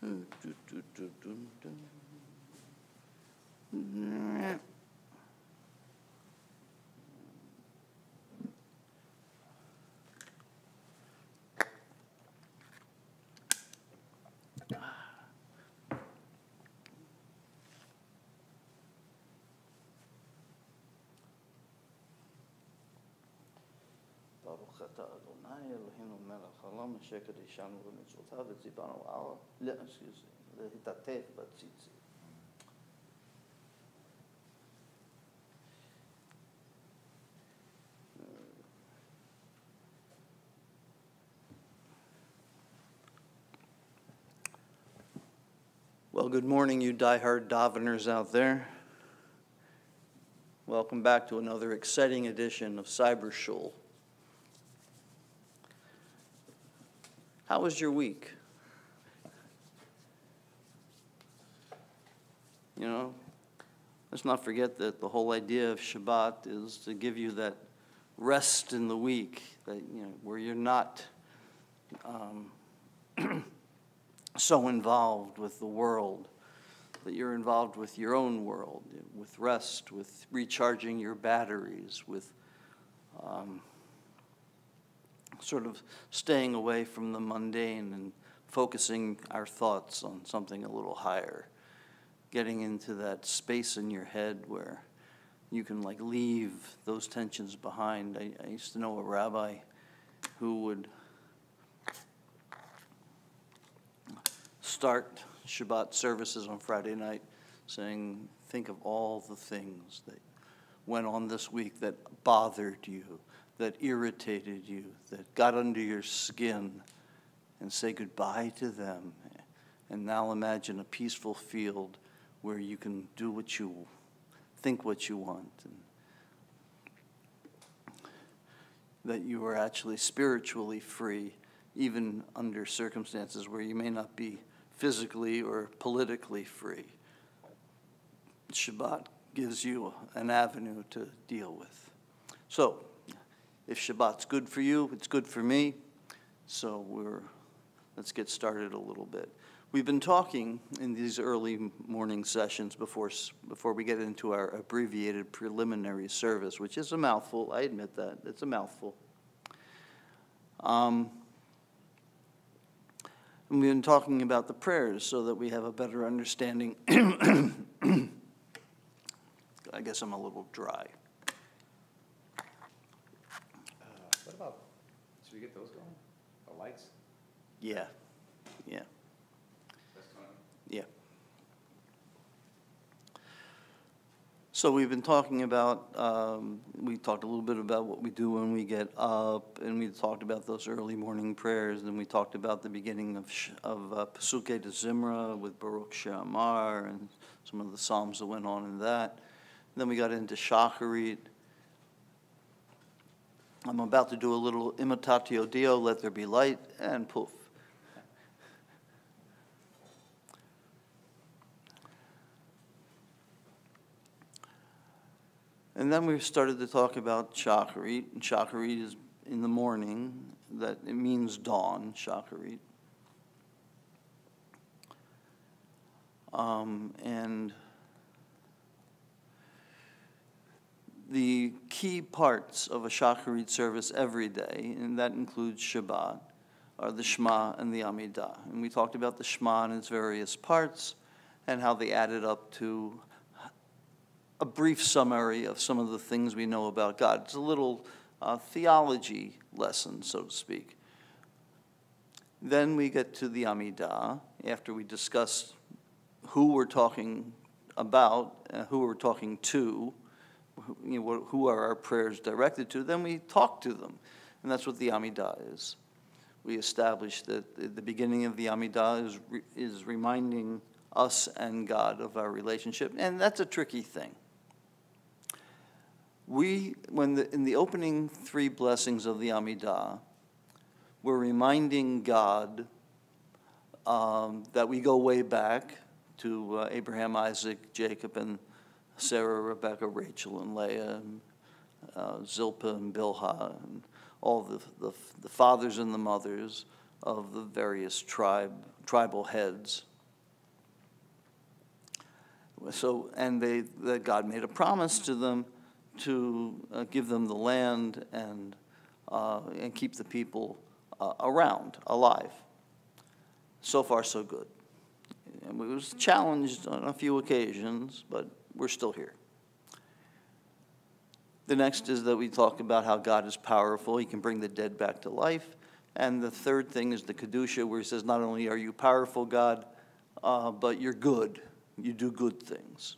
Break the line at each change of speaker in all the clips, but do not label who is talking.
Do do do do
do. אתה אדוני אלוהינו מלך העולם אשר קדישנו במצוותיו וציוונו על לא, excuse me, להתעטף בציצית. Well, good morning, you die-hard Daveners out there. Welcome back to another exciting edition of Cyber Shul. How was your week? You know, let's not forget that the whole idea of Shabbat is to give you that rest in the week, that, you know, where you're not um, so involved with the world, that you're involved with your own world, with rest, with recharging your batteries, with um, sort of staying away from the mundane and focusing our thoughts on something a little higher, getting into that space in your head where you can like leave those tensions behind. I, I used to know a rabbi who would start Shabbat services on Friday night saying, Think of all the things that went on this week that bothered you, that irritated you, that got under your skin, and say goodbye to them. And now imagine a peaceful field where you can do what you think what you want and that you are actually spiritually free even under circumstances where you may not be physically or politically free. Shabbat gives you an avenue to deal with. So, if Shabbat's good for you, it's good for me. So we're let's get started a little bit. We've been talking in these early morning sessions before before we get into our abbreviated preliminary service, which is a mouthful. I admit that it's a mouthful. Um, we've been talking about the prayers so that we have a better understanding. I guess I'm a little dry.
Uh, what about, should we get those going? The lights?
Yeah, yeah,
That's
yeah. So we've been talking about, um, we talked a little bit about what we do when we get up, and we talked about those early morning prayers, and we talked about the beginning of, sh- of uh, Pesukei de Zimra with Baruch She'amar, and some of the psalms that went on in that. Then we got into Shacharit. I'm about to do a little imitatio Deo, let there be light, and poof. And then we started to talk about Shacharit, and Shacharit is in the morning, that it means dawn, Shacharit. Um, and the key parts of a Shacharit service every day, and that includes Shabbat, are the Shema and the Amidah. And we talked about the Shema and its various parts and how they added up to a brief summary of some of the things we know about God. It's a little uh, theology lesson, so to speak. Then we get to the Amidah after we discuss who we're talking about, uh, who we're talking to, you know, who are our prayers directed to, then we talk to them. And that's what the Amidah is. We establish that the beginning of the Amidah is, is reminding us and God of our relationship, and that's a tricky thing. We, when the, in the opening three blessings of the Amidah, we're reminding God um, that we go way back to uh, Abraham, Isaac, Jacob, and Sarah, Rebecca, Rachel, and Leah, and uh, Zilpah and Bilhah, and all the, the, the fathers and the mothers of the various tribe, tribal heads. So, and they, that God made a promise to them to uh, give them the land and, uh, and keep the people uh, around, alive. So far, so good. And we was challenged on a few occasions, but we're still here. The next is that we talk about how God is powerful. He can bring the dead back to life. And the third thing is the Kedusha, where he says, not only are you powerful, God, uh, but you're good. You do good things.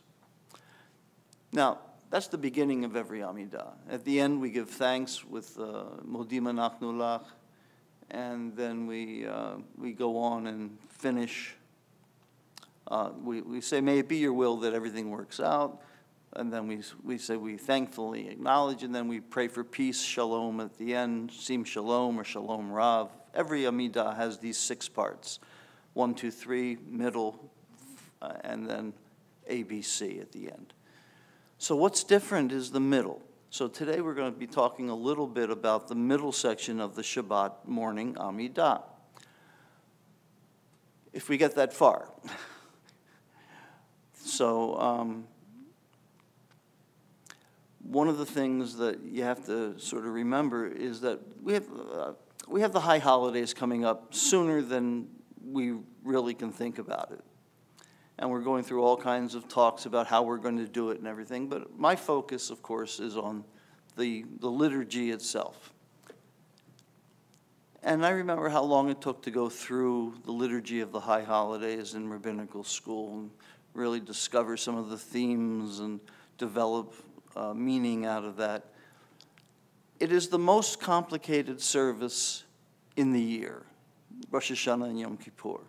Now, that's the beginning of every Amidah. At the end, we give thanks with uh, Modima Nachnulach, and then we, uh, we go on and finish. Uh, we, we say, May it be your will that everything works out. And then we, we say, We thankfully acknowledge, and then we pray for peace, shalom at the end, sim shalom or shalom rav. Every Amidah has these six parts one, two, three, middle, uh, and then ABC at the end. So, what's different is the middle. So, today we're going to be talking a little bit about the middle section of the Shabbat morning Amidah. If we get that far. so, um, one of the things that you have to sort of remember is that we have, uh, we have the high holidays coming up sooner than we really can think about it and we're going through all kinds of talks about how we're going to do it and everything. But my focus, of course, is on the, the liturgy itself. And I remember how long it took to go through the liturgy of the high holidays in rabbinical school and really discover some of the themes and develop uh, meaning out of that. It is the most complicated service in the year, Rosh Hashanah and Yom Kippur.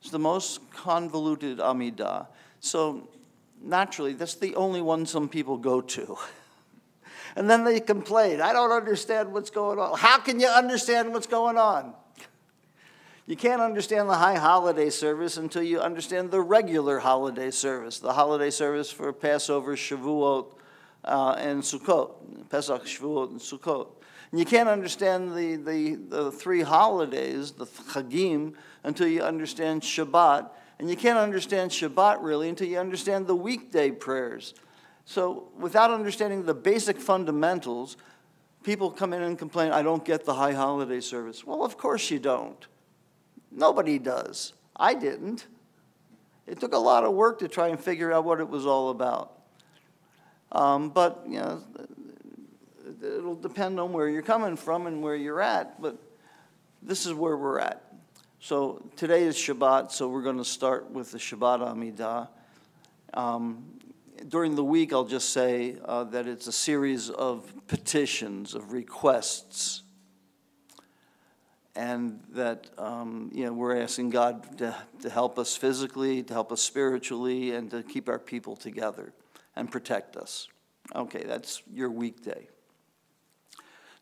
It's the most convoluted Amidah. So naturally, that's the only one some people go to. and then they complain, I don't understand what's going on. How can you understand what's going on? You can't understand the high holiday service until you understand the regular holiday service, the holiday service for Passover, Shavuot, uh, and Sukkot, Pesach, Shavuot, and Sukkot. And you can't understand the, the, the three holidays, the Chagim, until you understand Shabbat. And you can't understand Shabbat really until you understand the weekday prayers. So without understanding the basic fundamentals, people come in and complain, I don't get the high holiday service. Well, of course you don't. Nobody does. I didn't. It took a lot of work to try and figure out what it was all about. Um, but, you know, it'll depend on where you're coming from and where you're at, but this is where we're at. So today is Shabbat, so we're going to start with the Shabbat Amidah. Um, during the week, I'll just say uh, that it's a series of petitions, of requests, and that um, you know we're asking God to, to help us physically, to help us spiritually, and to keep our people together and protect us. Okay, that's your weekday.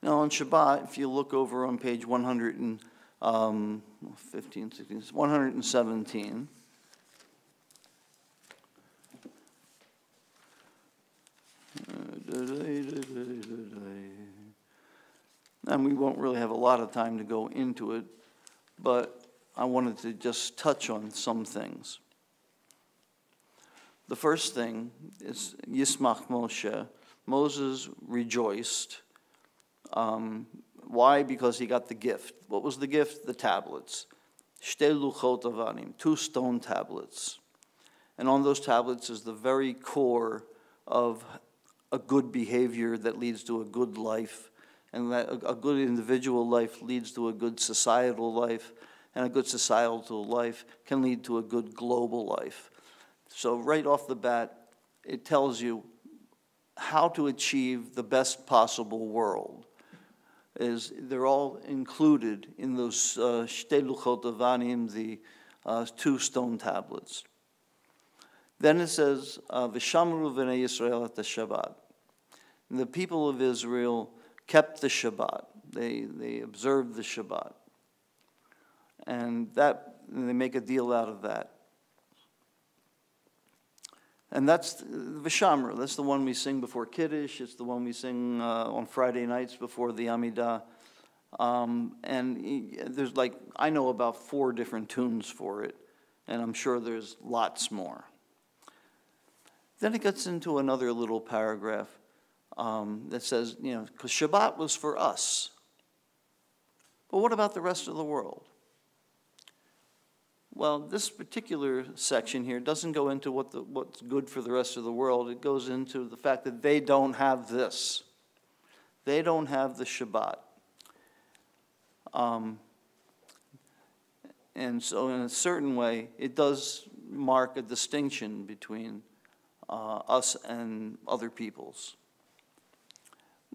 Now on Shabbat, if you look over on page 115, um, 16, 117. And we won't really have a lot of time to go into it, but I wanted to just touch on some things. The first thing is Yismach Moshe. Moses rejoiced. Um, why? Because he got the gift. What was the gift? The tablets. Two stone tablets. And on those tablets is the very core of a good behavior that leads to a good life. And that a good individual life leads to a good societal life. And a good societal life can lead to a good global life. So, right off the bat, it tells you how to achieve the best possible world. Is they're all included in those uh, Avanim, the uh, two stone tablets. Then it says, uh, V'shamru v'nei Yisrael at the Shabbat. The people of Israel kept the Shabbat. They, they observed the Shabbat. And that, they make a deal out of that. And that's the V'shamru. That's the one we sing before Kiddush. It's the one we sing uh, on Friday nights before the Amidah. Um, and there's like, I know about four different tunes for it, and I'm sure there's lots more. Then it gets into another little paragraph um, that says, you know, because Shabbat was for us. But what about the rest of the world? Well, this particular section here doesn't go into what the, what's good for the rest of the world. It goes into the fact that they don't have this. They don't have the Shabbat. Um, and so, in a certain way, it does mark a distinction between uh, us and other peoples.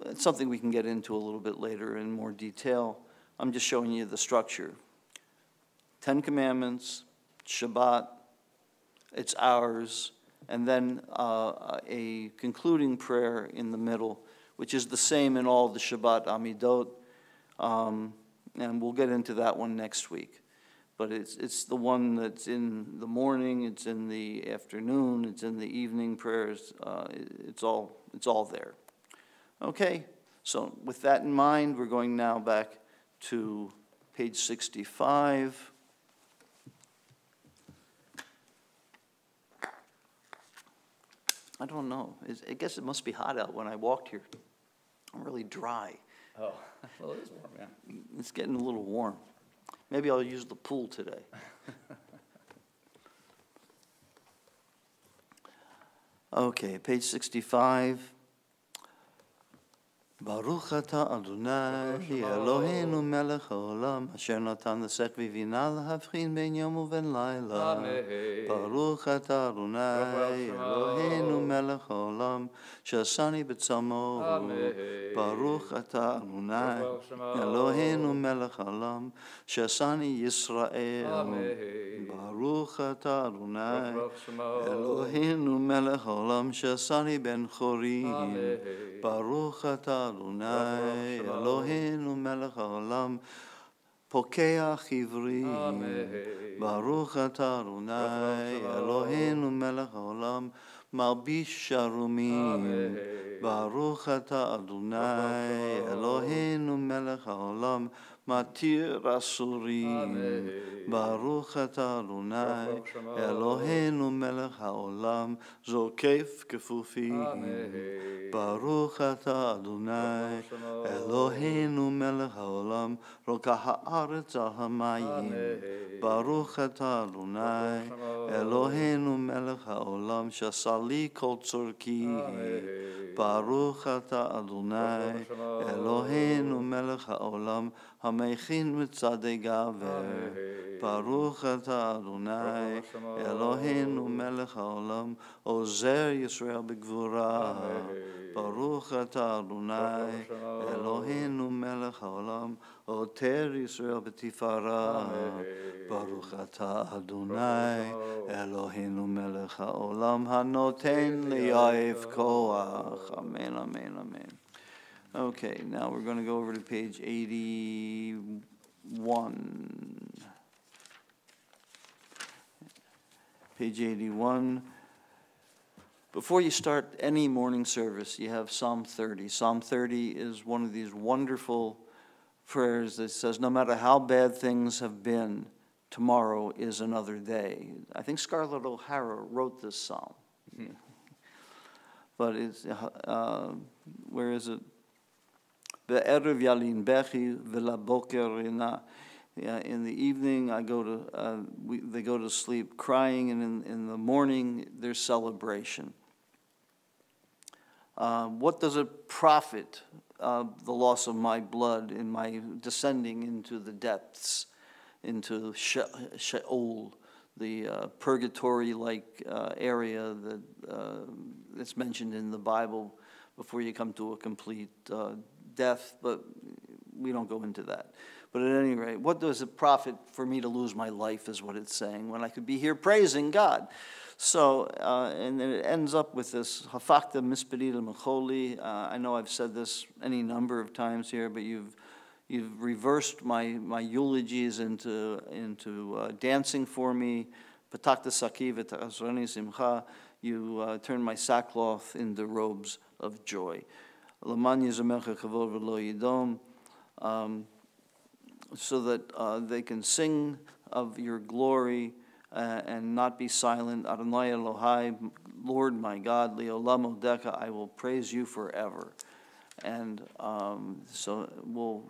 It's something we can get into a little bit later in more detail. I'm just showing you the structure. Ten Commandments, Shabbat, it's ours, and then uh, a concluding prayer in the middle, which is the same in all the Shabbat Amidot. Um, and we'll get into that one next week. But it's, it's the one that's in the morning, it's in the afternoon, it's in the evening prayers, uh, it- it's all, it's all there. Okay, so with that in mind, we're going now back to page 65. I don't know, I guess it must be hot out when I walked here. I'm really dry.
Oh, well, it is warm, yeah.
It's getting a little warm. Maybe I'll use the pool today. Okay, page 65. ברוך אתה אדוני אלוהינו מלך העולם אשר נתן לשכל ובינה להבחין בין יום ובין לילה. ברוך אתה אדוני. אלוהינו מלך העולם שעשני בצלמו. ברוך אתה אדוני. אלוהינו מלך העולם שעשני ישראל. ברוך אתה אדוני. אלוהינו מלך העולם שעשני בן חורי.
אמן.
ברוך אתה אדוני
ברוך שמו.
אלוהינו מלך העולם פוקח עברי.
אמן.
ברוך אתה אדוני
ברוך שמו.
אלוהינו מלך העולם מלביש שרומים.
אמן.
ברוך אתה אדוני
ברוך שמו.
אלוהינו מלך העולם מתיר אסורים. ברוך אתה אדוני. אלוהינו מלך העולם זוקף כפופים. ברוך אתה אדוני. אלוהינו מלך העולם רוקח הארץ על המים. ברוך אתה אדוני. אלוהינו מלך העולם שעשה לי כל צורכי. ברוך אתה אדוני. אלוהינו מלך העולם המכין מצעדי גבר. ברוך אתה אדוני. אלוהינו מלך העולם עוזר ישראל בגבורה. ברוך אתה אדוני. אלוהינו מלך העולם עוטר ישראל בתפארה. ברוך אתה אדוני. אלוהינו מלך העולם הנותן ליעף כוח. אמן, אמן, אמן. Okay, now we're going to go over to page 81. Page 81. Before you start any morning service, you have Psalm 30. Psalm 30 is one of these wonderful prayers that says, no matter how bad things have been, tomorrow is another day. I think Scarlett O'Hara wrote this psalm. But it's, uh, where is it? Be'erev yalin bechi v'laboker ina. Yeah, in the evening, I go to, uh, we, they go to sleep crying, and in, in the morning, there's celebration. Uh, what does it profit, uh, the loss of my blood in my descending into the depths, into Sheol, the uh, purgatory-like uh, area that uh, that's mentioned in the Bible, before you come to a complete uh, death, but we don't go into that. But at any rate, what does it profit for me to lose my life, is what it's saying, when I could be here praising God? So, uh, and then it ends up with this, Hafakta Mispedita Mecholi. Uh, I know I've said this any number of times here, but you've, you've reversed my, my eulogies into, into uh, dancing for me. Patakta Sakiv et Simcha. You uh, turned my sackcloth into robes of joy. Um, so that uh, they can sing of your glory uh, and not be silent. Adonai Elohai, Lord my God, Leolam Odeka, I will praise you forever. And um, so we'll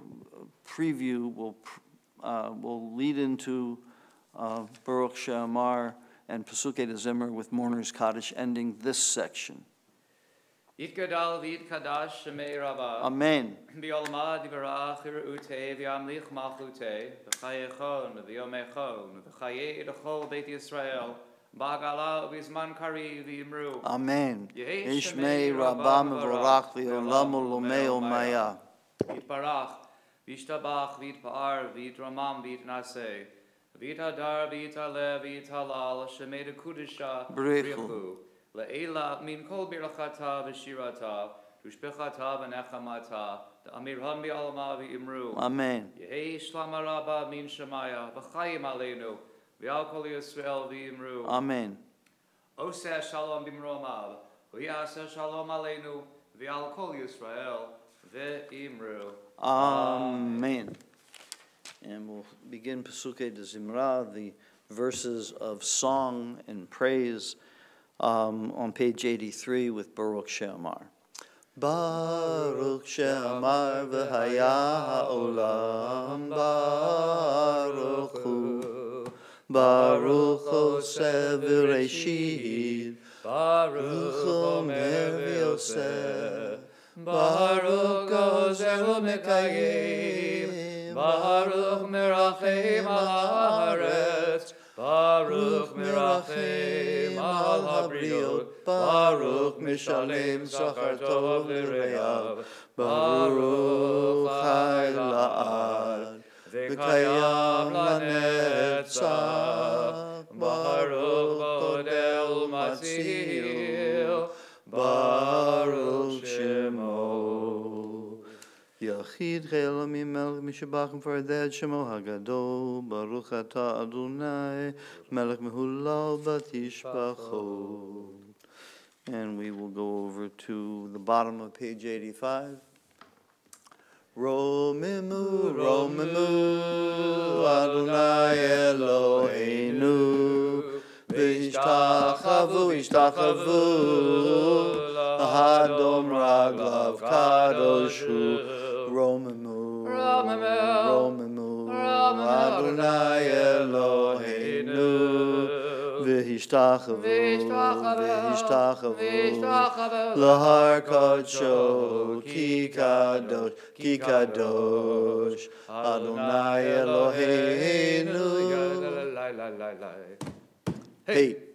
preview, we'll, uh, we'll lead into uh, Baruch She'amar and Pesukei de Zimra with Mourner's Kaddish ending this section.
Yitgadal v'yitkadash shemei rabba.
Amen.
Biolma divarach ute v'yamlich machute v'chayechon v'yomechon v'chaye edachol beit Yisrael ba'gala v'izman kari.
Amen.
Yehi
Ishmei
shemei
Rabba
rabba
Mevorach
mevorach
V'olam
v'olam
Olomei
olomei
Omaya.
Yitbarach v'yishtabach v'yitpa'ar v'yitramam v'yitnaseh v'yitadar v'yitaleh v'yitalal shemei dekudisha
Brichu.
Le'ela min kol birachata v'shirata v'shpechata v'nechamata Amirham bi'alama v'imru
Amen.
Yehi shlama rabba min shemaya v'chayim aleinu v'al kol Yisrael v'imru
Amen.
Oseh shalom b'mromav v'yaseh shalom aleinu v'al kol Yisrael v'imru
Amen. And we'll begin Pesukei de Zimra, the verses of song and praise um, on page 83 with Baruch She'amar. Baruch She'amar v'haya ha'olam Baruch hu Baruch Oseh v'reshit Baruch Omer v'yoseh Baruch Ozer u'mekayim
Baruch merachem al haaretz Baruch merachem al habriot Baruch mishalem zachar tov l'reyav Baruch chai la'ad. V'kayam lanetzach Baruch bodel matzil. Baruch
יחיד חיל ממלך משבחם פרדד שמו הגדול, ברוך אתה אדוני, מלך מהולל ותשבחו. And we will go over to the bottom of page 85. Romimu, Romimu, Adonai Eloheinu, Vishtachavu, Vishtachavu, Hadom Raglav Kadoshu, Romimu, Romimu, Adonai Eloheinu, Vishtachavu, Vishtachavu, Lahar Kodsho, Ki Kadosh, Ki Kadosh, Adonai Eloheinu. Hey.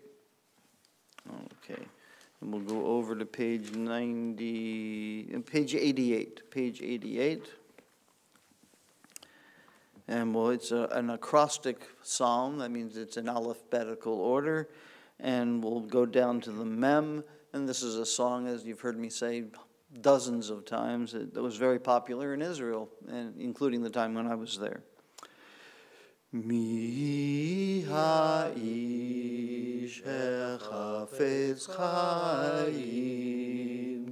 And we'll go over to page ninety, uh, page eighty-eight, page eighty-eight. And well, it's a- an acrostic psalm, that means it's in alphabetical order. And we'll go down to the mem, and this is a song, as you've heard me say dozens of times, that was very popular in Israel, and including the time when I was there. מי האיש החפץ חיים,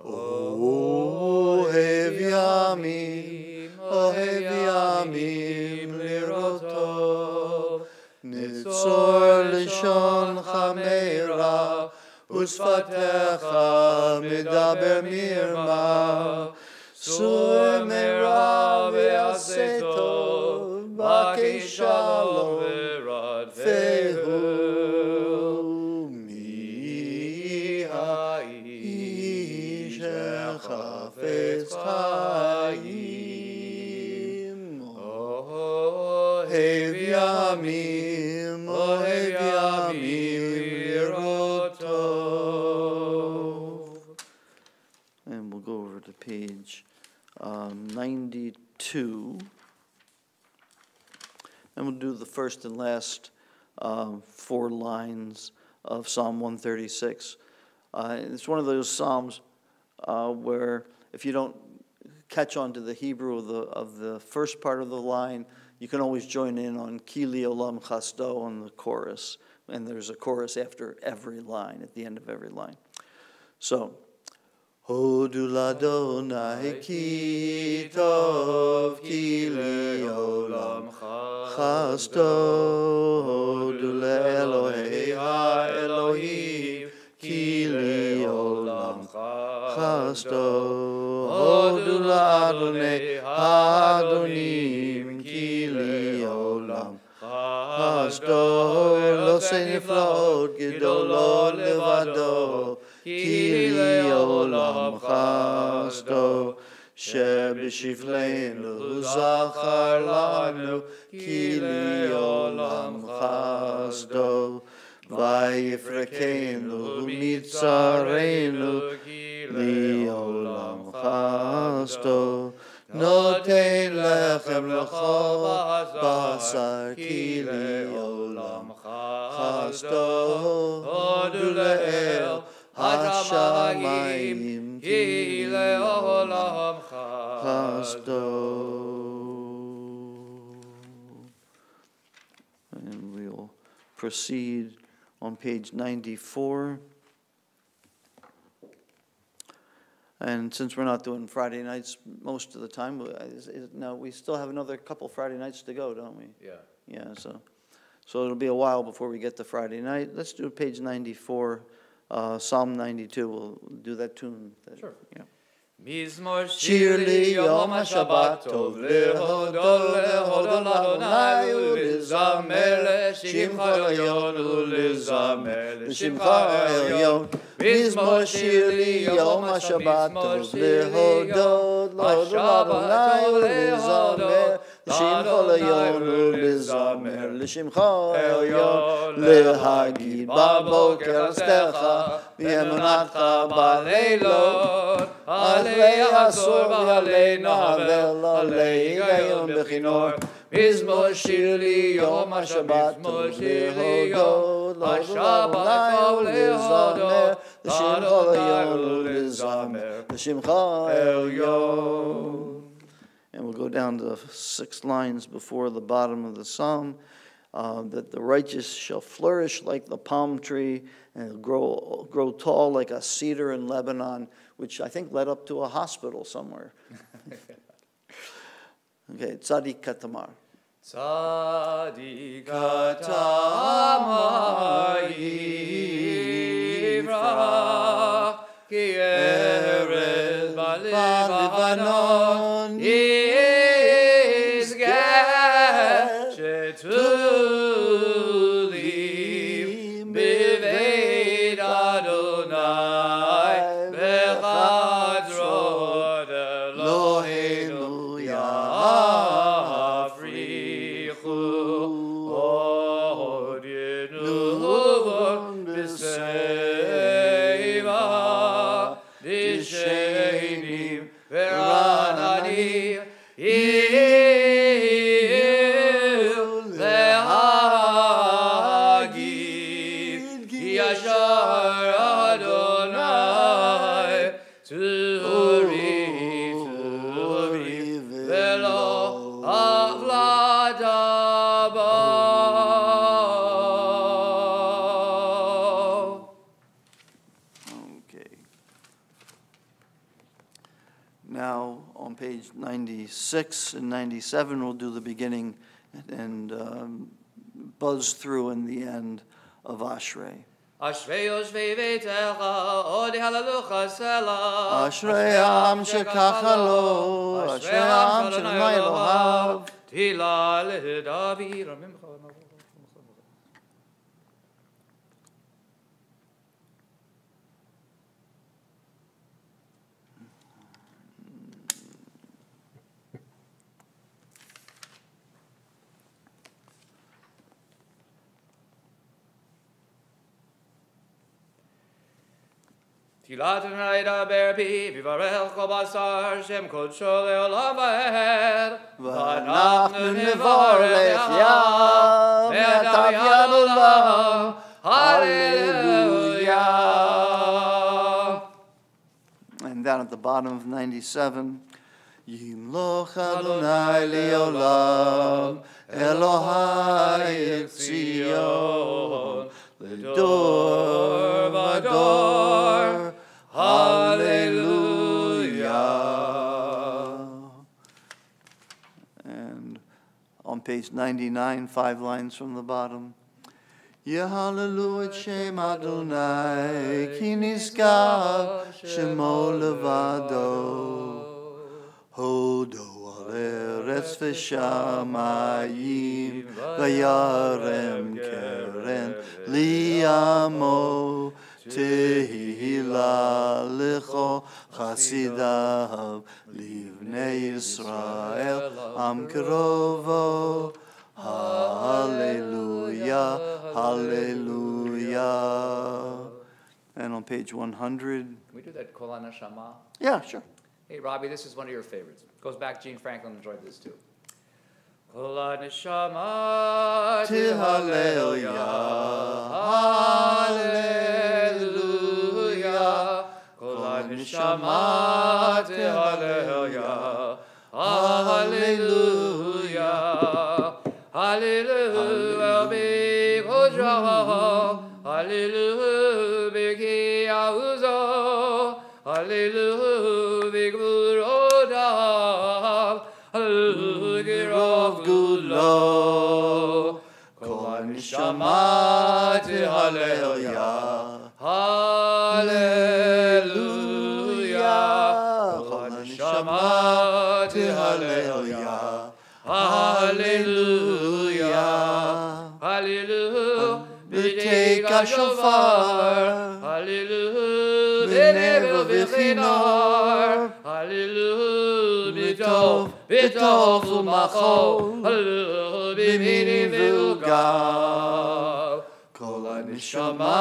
אוהב ימים, אוהב ימים לראות טוב, נצור לשונך מרע, ושפתיך מדבר מרמה, סור מרע ועשה טוב, Baki shalom veradvehu mi ha'ish ha'chafetz chaim ohev yamim ohev yamim lirotov. And we'll go over to page um, 92 and we'll do the first and last um, four lines of Psalm 136. Uh, It's one of those psalms uh, where if you don't catch on to the Hebrew of the, of the first part of the line, you can always join in on Kili Olam Chasto on the chorus. And there's a chorus after every line, at the end of every line. So, Hodu ladonai ki tov ki leolam chasto Hodu leElohei haElohim ki leolam chasto achieve proceed on page 94. And since we're not doing Friday nights most of the time, uh, is- is- now, we still have another couple Friday nights to go, don't we?
Yeah.
Yeah, so, so it'll be a while before we get to Friday night. Let's do page 94, uh, Psalm 92. We'll do that tune. that-
Sure.
Yeah.
מזמור
שיר לי יום השבת טוב להודו להודו לאדוני ולזמר לשמך עליון ולזמר לשמך עליון מזמור שיר לי יום השבת טוב להודות להודו לאדוני ולזמר לשמך עליון ולזמר לשמך עליון להגיד בבוקר עשתך באמונתך בלילות עלי עשור ועלי נבל עלי היגיון בכינור מזמור שיר לי יום השבת טוב להודות להודות לאדוני ולזמר לשמך עליון ולזמר לשמך עליון and we'll go down to the six lines before the bottom of the psalm, uh, that the righteous shall flourish like the palm tree and grow, grow tall like a cedar in Lebanon, which I think led up to a hospital somewhere. okay, Tzadik Katamar. Tzadik Katamar ki Balevanon In '97, 97 will do the beginning and um, buzz through in the end of Ashrei. Ashrei Am Shekachalo, Ashrei Am
Tila לדוד רממך. תהילת אדוני ידבר בי, ויברך כל בשר, שם קודשו לעולם ועד.
ואנחנו נברך יה, מעתה ועד עולם.
Hallelujah.
And down at the bottom of 97, Yimloch Adonai Leolam, Elohai Zion, Ledor Vador, Hallelujah. And on page 99, five lines from the bottom. Yehallelu et Shem Adonai, ki nizkar shemo levado. Hodo al eretz v'shamayim, keren liamo. Tehila lecho chasidav, livnei Yisrael, am krovo. Hallelujah, hallelujah. And on page 100,
Can we do that Kol HaNeshama?
yeah, sure.
Hey, Robbie, this is one of your favorites. Goes back, Gene Franklin enjoyed this too. Kol HaNeshama Hallelujah. Kol HaNeshama Hallelujah. Hallelujah. Hallelujah. Be Kodra. Hallelujah. Be Kiauzo. Hallelujah. Be HaNeshama Hallelujah. Hallelujah. HaNeshama Hallelujah. Hallelujah. Hallelujah.
B'tei kashofar.
Hallelujah.
B'nevel v'chinar.
Hallelujah.
B'tov, u'machol.
Hallelujah.
B'mini
v'ilgav.
Kol
Neshama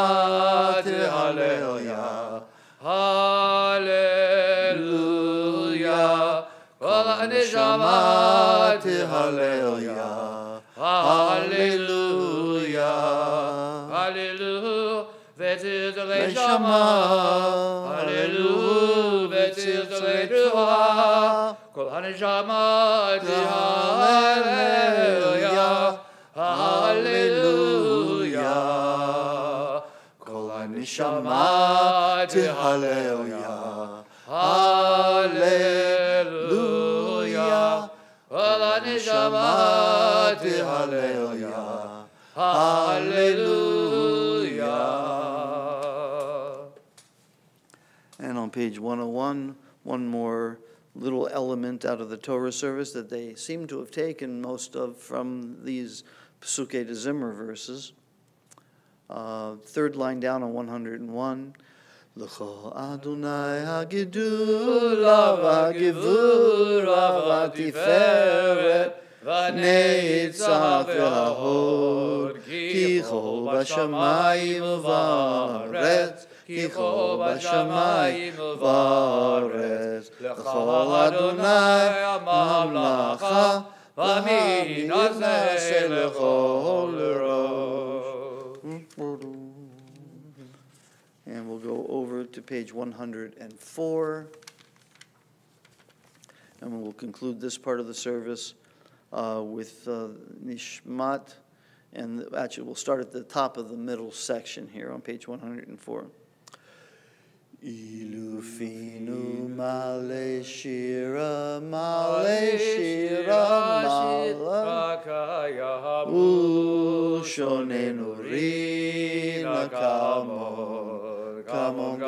Hallelujah. Hallelujah. Kol Neshama
Hallelujah.
Hallelujah. Hallelujah. The
Neshama.
Hallelujah. The Neshama. Hallelujah. Hallelujah. Kol Neshama
Hallelujah.
Hallelujah. Kol Neshama
Hallelujah.
Hallelujah.
And on page 101, one more little element out of the Torah service that they seem to have taken most of from these Pesukei de Zimra verses. Uh, third line down on 101. L'cho Adonai hagidula v'hagivura v'tiferet v'netzach v'hahod ki chol b'shamayim v'aretz כי כה בשמיים ובארץ, לכל אדוני הממלכה, ומי נעשה לכל רוב. And we'll go over to page 104. And we'll conclude this part of the service uh, with uh, Nishmat. And actually, we'll start at the top of the middle section here on page 104. Ilufinu male shira male shira male Ushonenu rina kamon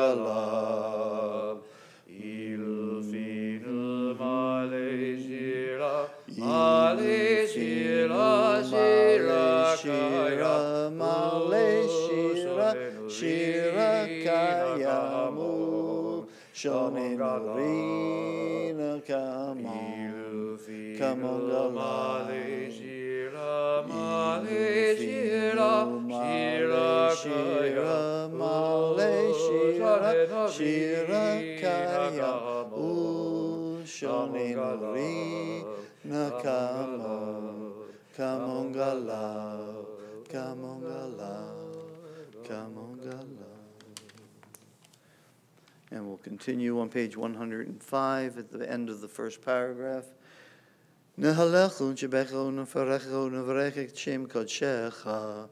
kayamu shonenu rina kamon
Kamongala, Shira, Male, Shira, Shira, Shira, Male, Shira, Shira, Kaya, Ushoni, Mori, Nakamo, Kamongala, Kamongala, Kamongala.
And we'll continue on page 105 at the end of the first paragraph. Nehalechu shebecho nefarecho nevarech shem kodshecha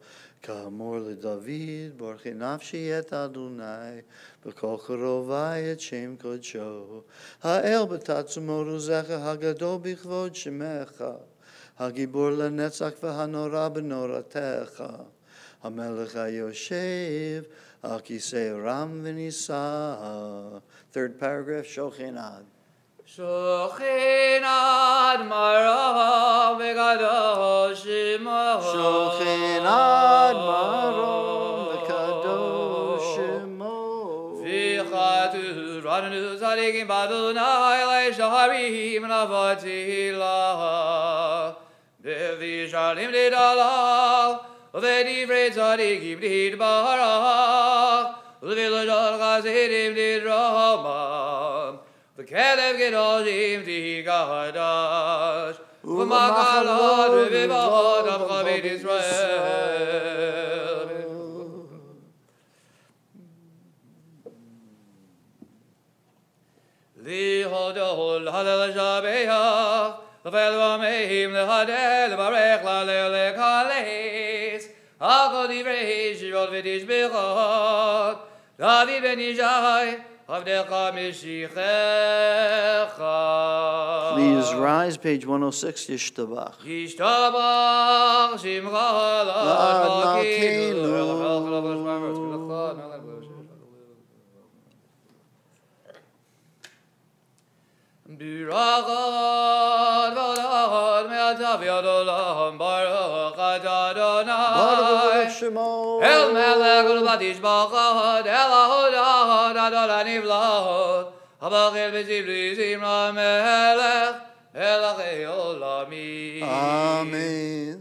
כאמור לדוד, ברכי נפשי את אדוני, בכל קרובי את שם קודשו. האל בתעצמו רוזך הגדול בכבוד שמך, הגיבור לנצח והנורא בנורתך, המלך היושב Akise Ramvinisa. Third paragraph,
Shochinad. Shochinad Marav Vekadosh Shochinad
Shochenad Marav Vekadosh Shimon. Vichatu
Rananu Zadikim Badunai Le Shaharim Navatila. Devi Shalim Didalal. ודברי צדיקים להתברך ולבלדות חסידים לדרומם. וכלב גדולים תיגדש ומחלות רבבות עמך בית ישראל. להודות להלל לשבח ולבמאים להדל לברך להלל לקלס על כל דברי שירות ותשבחות דוד בן ישי עבדך משיחך
Please rise, page 106, ישתבח.
ישתבח שמך
לאדוננו.
Biragad vadahad me'atav yadolahom Adonai
Amen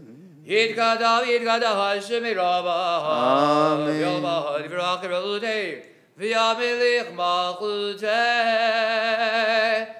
Amen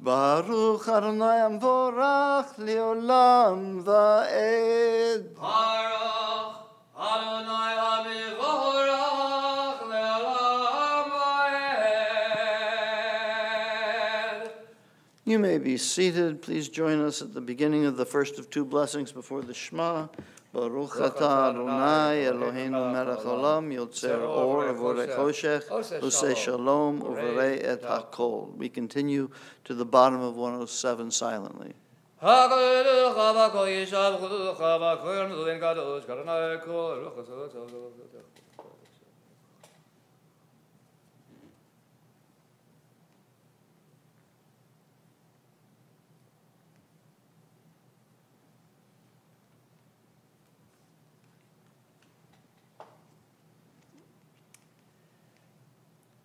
Baruch
Adonai Amvorach Leolam Vaed.
Baruch Adonai
Amvorach Leolam Vaed.
You may be seated. Please join us at the beginning of the first of two blessings before the Shema. Baruch atah Adonai Eloheinu melech olam yotzer or v'orei choshech usei shalom u'vorei et hakol. We continue to the bottom of 107 silently.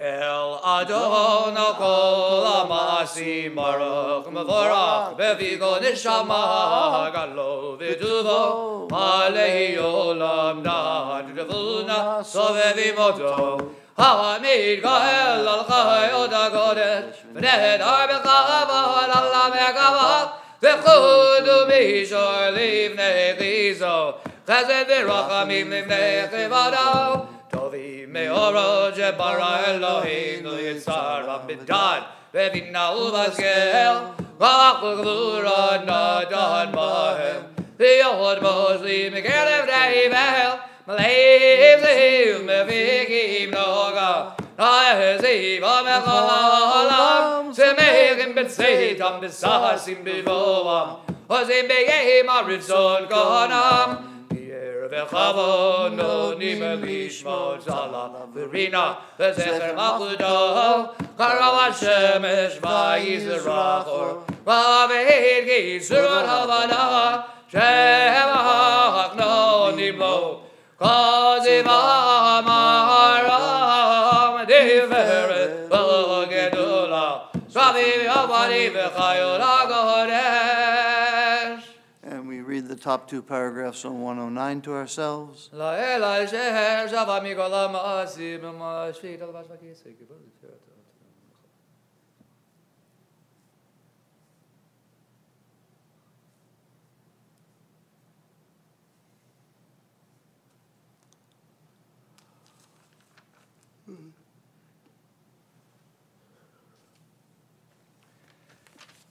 El Adon kol amasi marach mavorach bevigo neshama galo v'tuvo alei olam dad devuna sovevi moto Hamid gael al chayot agodet v'ned ar b'chavod al mekavach v'chudu mishor livnei chizo chesed livnei me'oro jebara Eloheinu yitzar abidad Vevina uvaskel Galach l'gvura nadad mahem V'yod mosli me'kerev de'ivel Malev zehiv me'vigim noga Na'eziv amecholam Zemechim b'tzeitam b'sahasim b'voam Ozim be'yehim aritzon kohanam וכבוד נונים לשמות זלה ורינה וזכר מלכותו קרב השמש ויזרח אור ובהיר גיסורת הבנה שבח נונים לו כזיב המרם דברת וגדולה סביב עבדי וחיות
top two paragraphs on 109 to ourselves.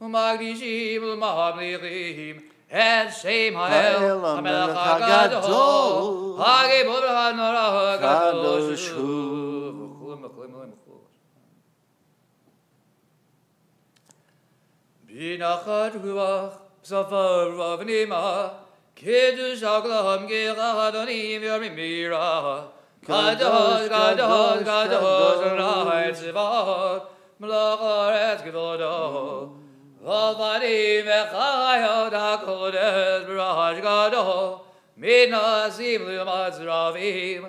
ומקדישים וממליכים את שם האל, המלך הגדול, הגיבור והנורא הקדוש הוא, וכולם וכולם וכולם בנחת רוח, שפה ונעימה, קידוש הגלם גאדונים וימים מירה. קדוש, קדוש, קדוש, אדוני צבאות, מלך הארץ כבודו. Ovarim echayot hakodesh b'rash gadol Minasim l'matzravim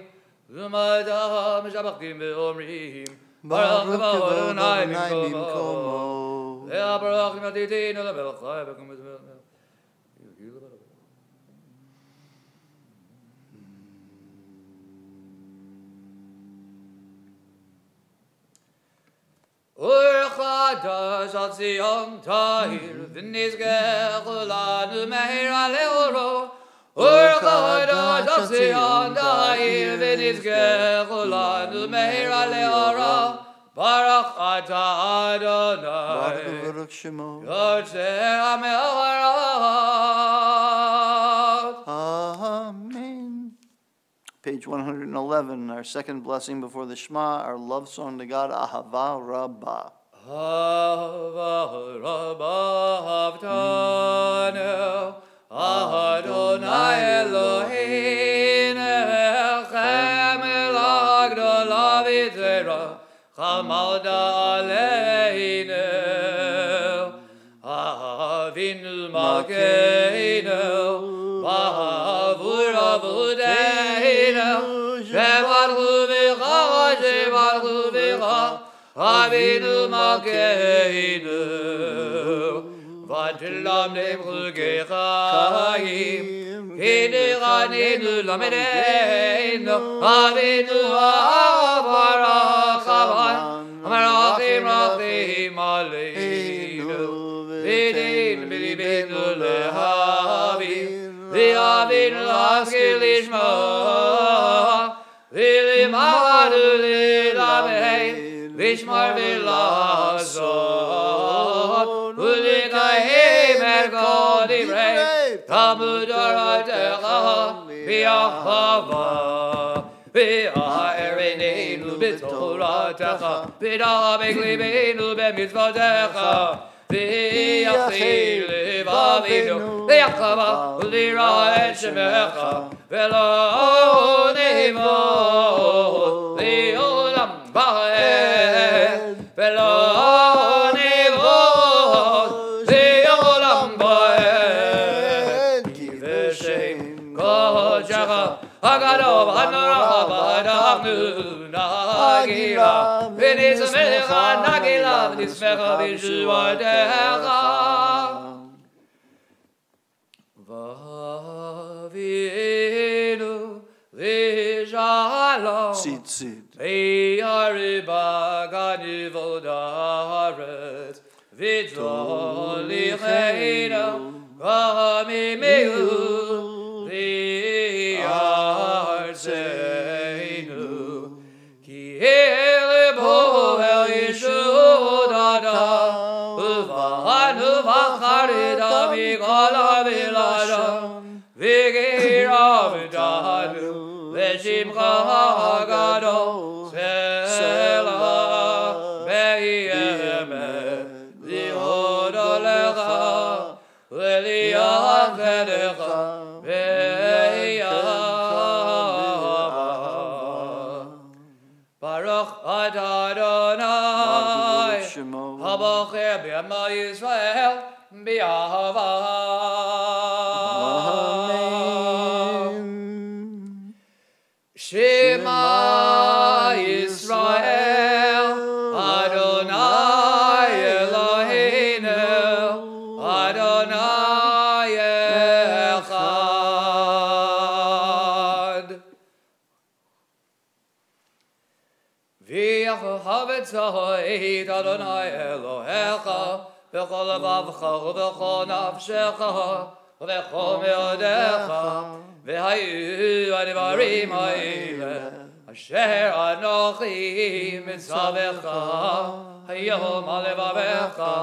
L'madam shabachim v'omrim Baruch Adonai mimkomo Le'abarach nimadidin le'melchai v'kumet melchai ורחדש על ציון תאיר, ונזכח לנו מהרה לאורו. ורחדש על ציון תאיר, ונזכח לנו מהרה לאורו. ברוך אתה
אדוני, ברוך
שמו, יוצא
המאורעות. Page 111, our second blessing before the Shema, our love song to God, Ahava Rabbah.
Hava Rabba Havtanu Adonai Eloheinu Chamalda Aleinu Avinu Bahavur Avinu Malkeinu Vatilam Nemchu Gechayim Kidiraniinu Lamedeinu Avinu Avarachavai Amarachim Rachim Aleinu Vidin Bidibinu Lehavim Viavinu Laskil is marvelous. Ulikahe merkodibre, tamudara telaha, viahava. Ve'areneinu b'toratecha, v'daha b'glibeinu b'mitzvotecha. ויחיל לבבינו, ויחבה ולירא את שמך, ולא נבוא לעולם בא Hanorabadavnu Nagira V'nizmecha Nagila V'nizmecha V'shuadecha V'avinu V'shalom
Seed, seed.
V'yariba ganivodaret V'dzolicheinu V'hamimeu V'yarzeinu v'charida v'gala v'lada V'gira v'danu V'shimcha hagado Sela Ve'yemet V'hodo lecha V'liyach v'decha Ve'yama Baruch Adonai. Habacher b'yama Yisrael B'yahava
Amen.
Shema Yisrael Adonai Eloheinu Adonai Echad V'yachavetzoit Adonai Elohecha V'chol levavcha v'chol nafshecha V'chol meodecha V'hayu advarim ha'ile Asher anochi mitzavecha Hayom alevavecha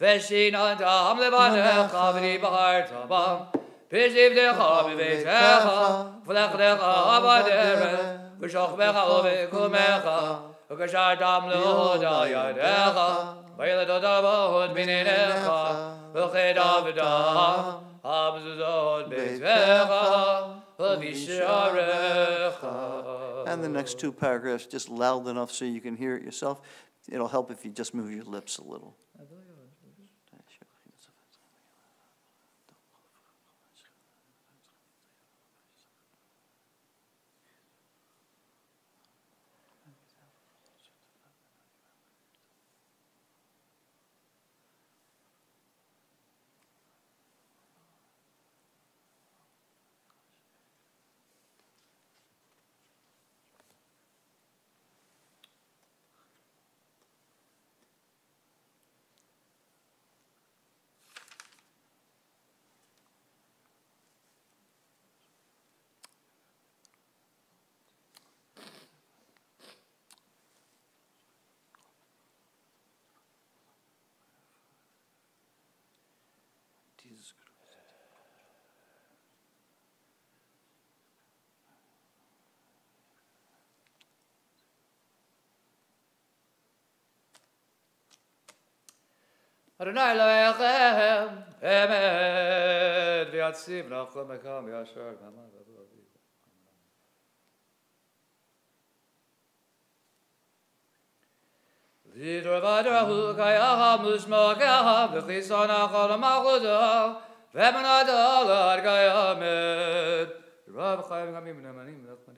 V'shinantam levanecha V'ribarta bam V'shivdecha b'veitecha V'lechtecha b'aderet V'shochbecha u'v'kumecha V'kashartam lehoda yadecha V'yiladodavot b'ninecha V'chedavda Hamzudot b'techa V'visharecha
And the next two paragraphs, just loud enough so you can hear it yourself. It'll help if you just move your lips a little.
Adonai Elohechem Emet V'yatzim Nachom Ekam Yashar V'amad V'avu V'dravadahu Kayaham Ushmokeham V'chison Achol Machudah V'emanadol Ad Kayamet Rav Chaim Gamim Nemanim Nachmanim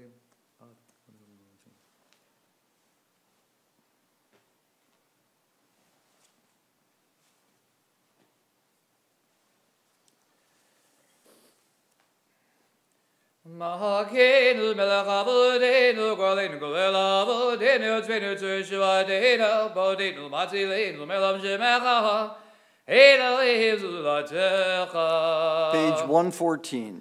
Mahakenu melachavudenu golenu golelavudenu tzvenu tzvishuvadenu bodenu matzilenu melam shemecha Elohim zulatecha
Page 114.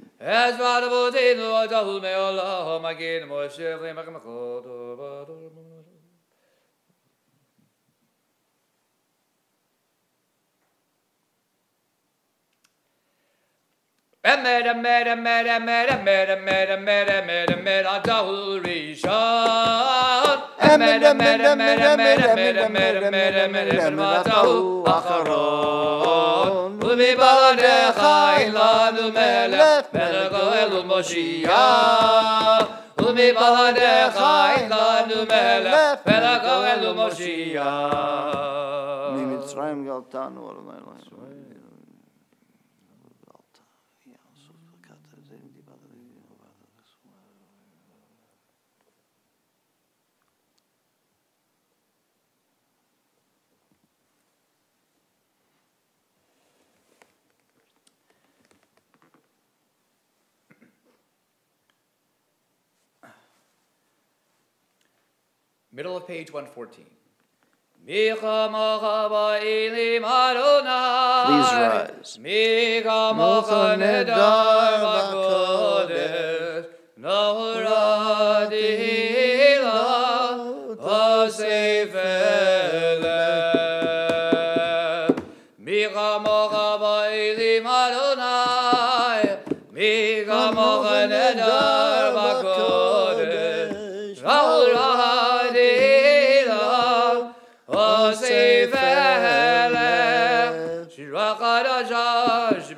Emere mere mere mere mere mere mere mere mere Cahul Rişan Emere mere mere mere mere mere mere mere mere Cahu Akharon Bibane haylan melef melgel moşiyah Bibane haylan melef melgel
moşiyah Mimitraim galtan oradan
Middle of page 114. Mi Chamocha.
Please rise.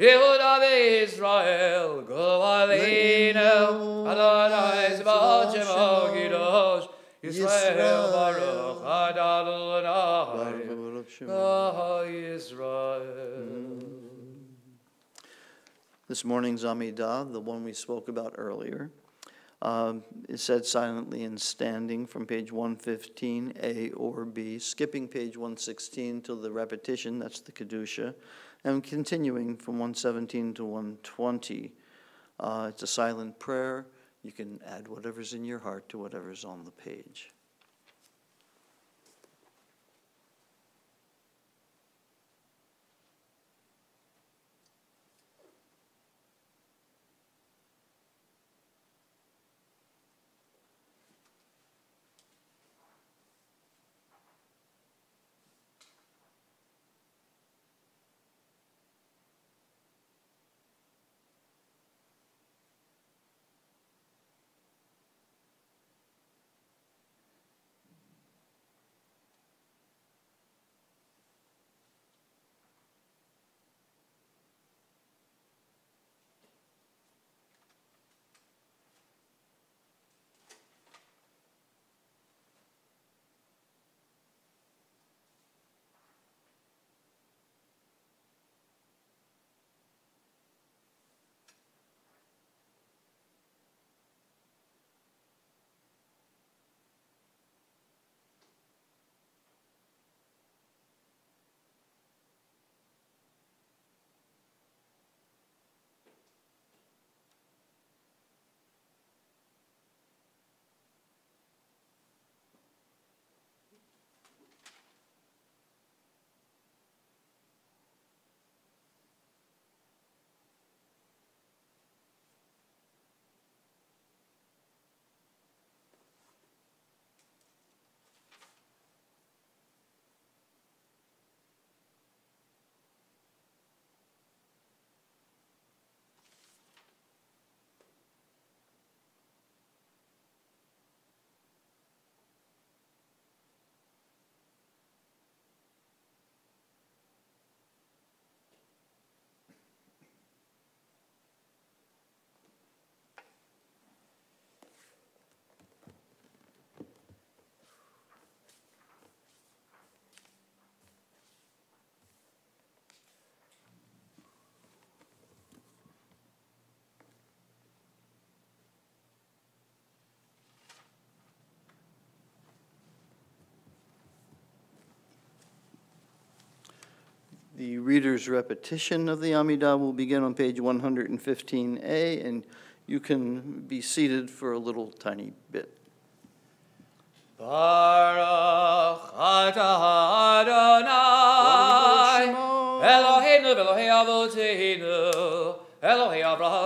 Yehuda Israel, Go Aleinu, Adonai Zebal Shemo Kidosh, Yisrael Baruch Adonai, Israel.
This morning's Amidah, the one we spoke about earlier, um, is said silently and standing from page 115, A or B, skipping page 116 till the repetition, that's the Kedusha, and continuing from 117 to 120. Uh, It's a silent prayer. You can add whatever's in your heart to whatever's on the page. The reader's repetition of the Amidah will begin on page 115A, and you can be seated for a little tiny bit.
Baruch atah Adonai. Eloheinu v'Elohei Elohei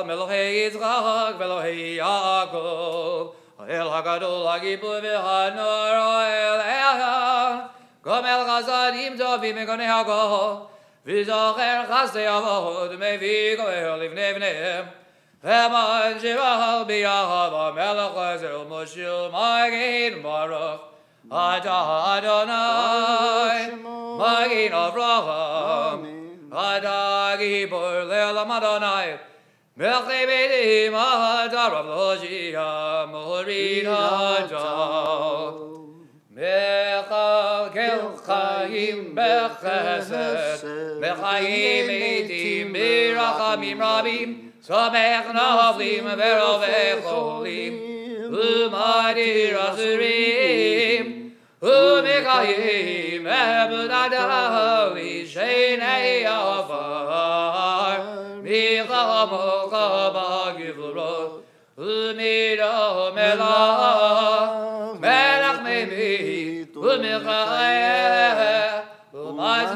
Elohei Yitzchak, Elohei Yaakov. El HaGadol HaGibur v'Hanor El Gomel Chazadim Tovim Megonei HaGol V'Zocher Chasdei Avod Mevi Goel Livnei V'neim Eman Shivah B'Yahav Melech Lezer Moshil Magin Baruch Adonai Magin Avraham. Atah Gibor Le'olam Adonai. Atah Bechesed Mechayim Eitim Birachamim Rabim Samech Navlim Verovech Cholim Umadir Azurim Umekayim Ebed Adali Shenei Avar Michamocha Bagivro Umira Melach Melach Memit Umichayeh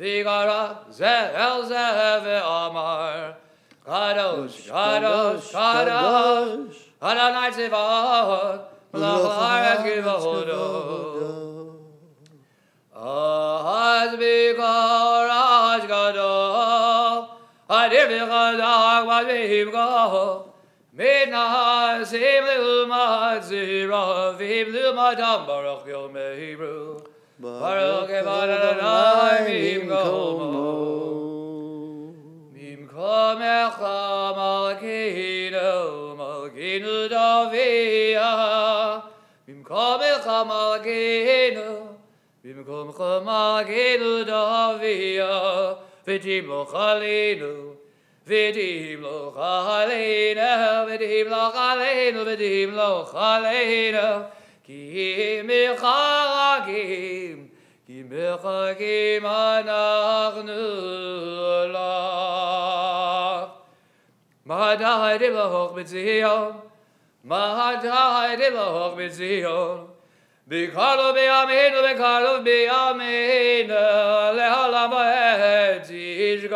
Vigara Ze'el Ze'eve Amar. Kadosh, Kadosh, Kadosh, Adonai Tzivot, Melech Haaretz Givahodo. Ahaz Bikarash Gadol, Adir Bichadak Vad Vihibgo, Midnasim Lumat Zirah, Vihib Lumatam Baruch Yom Hebrew. כבוד אדוני ממקומו. ממקומך מלכנו, מלכנו דביה, ממקומך מלכנו, במקומך מלכנו דביה, ותמלוך עלינו, ותמלוך עלינו, ותמלוך עלינו, ותמלוך עלינו, כי מחכים, כי מחכים אנחנו לך. מדי דמלוך בציון, מדי דמלוך בציון, בקרוב בימינו, בקרוב בימינו, לעולם ועד תשגח.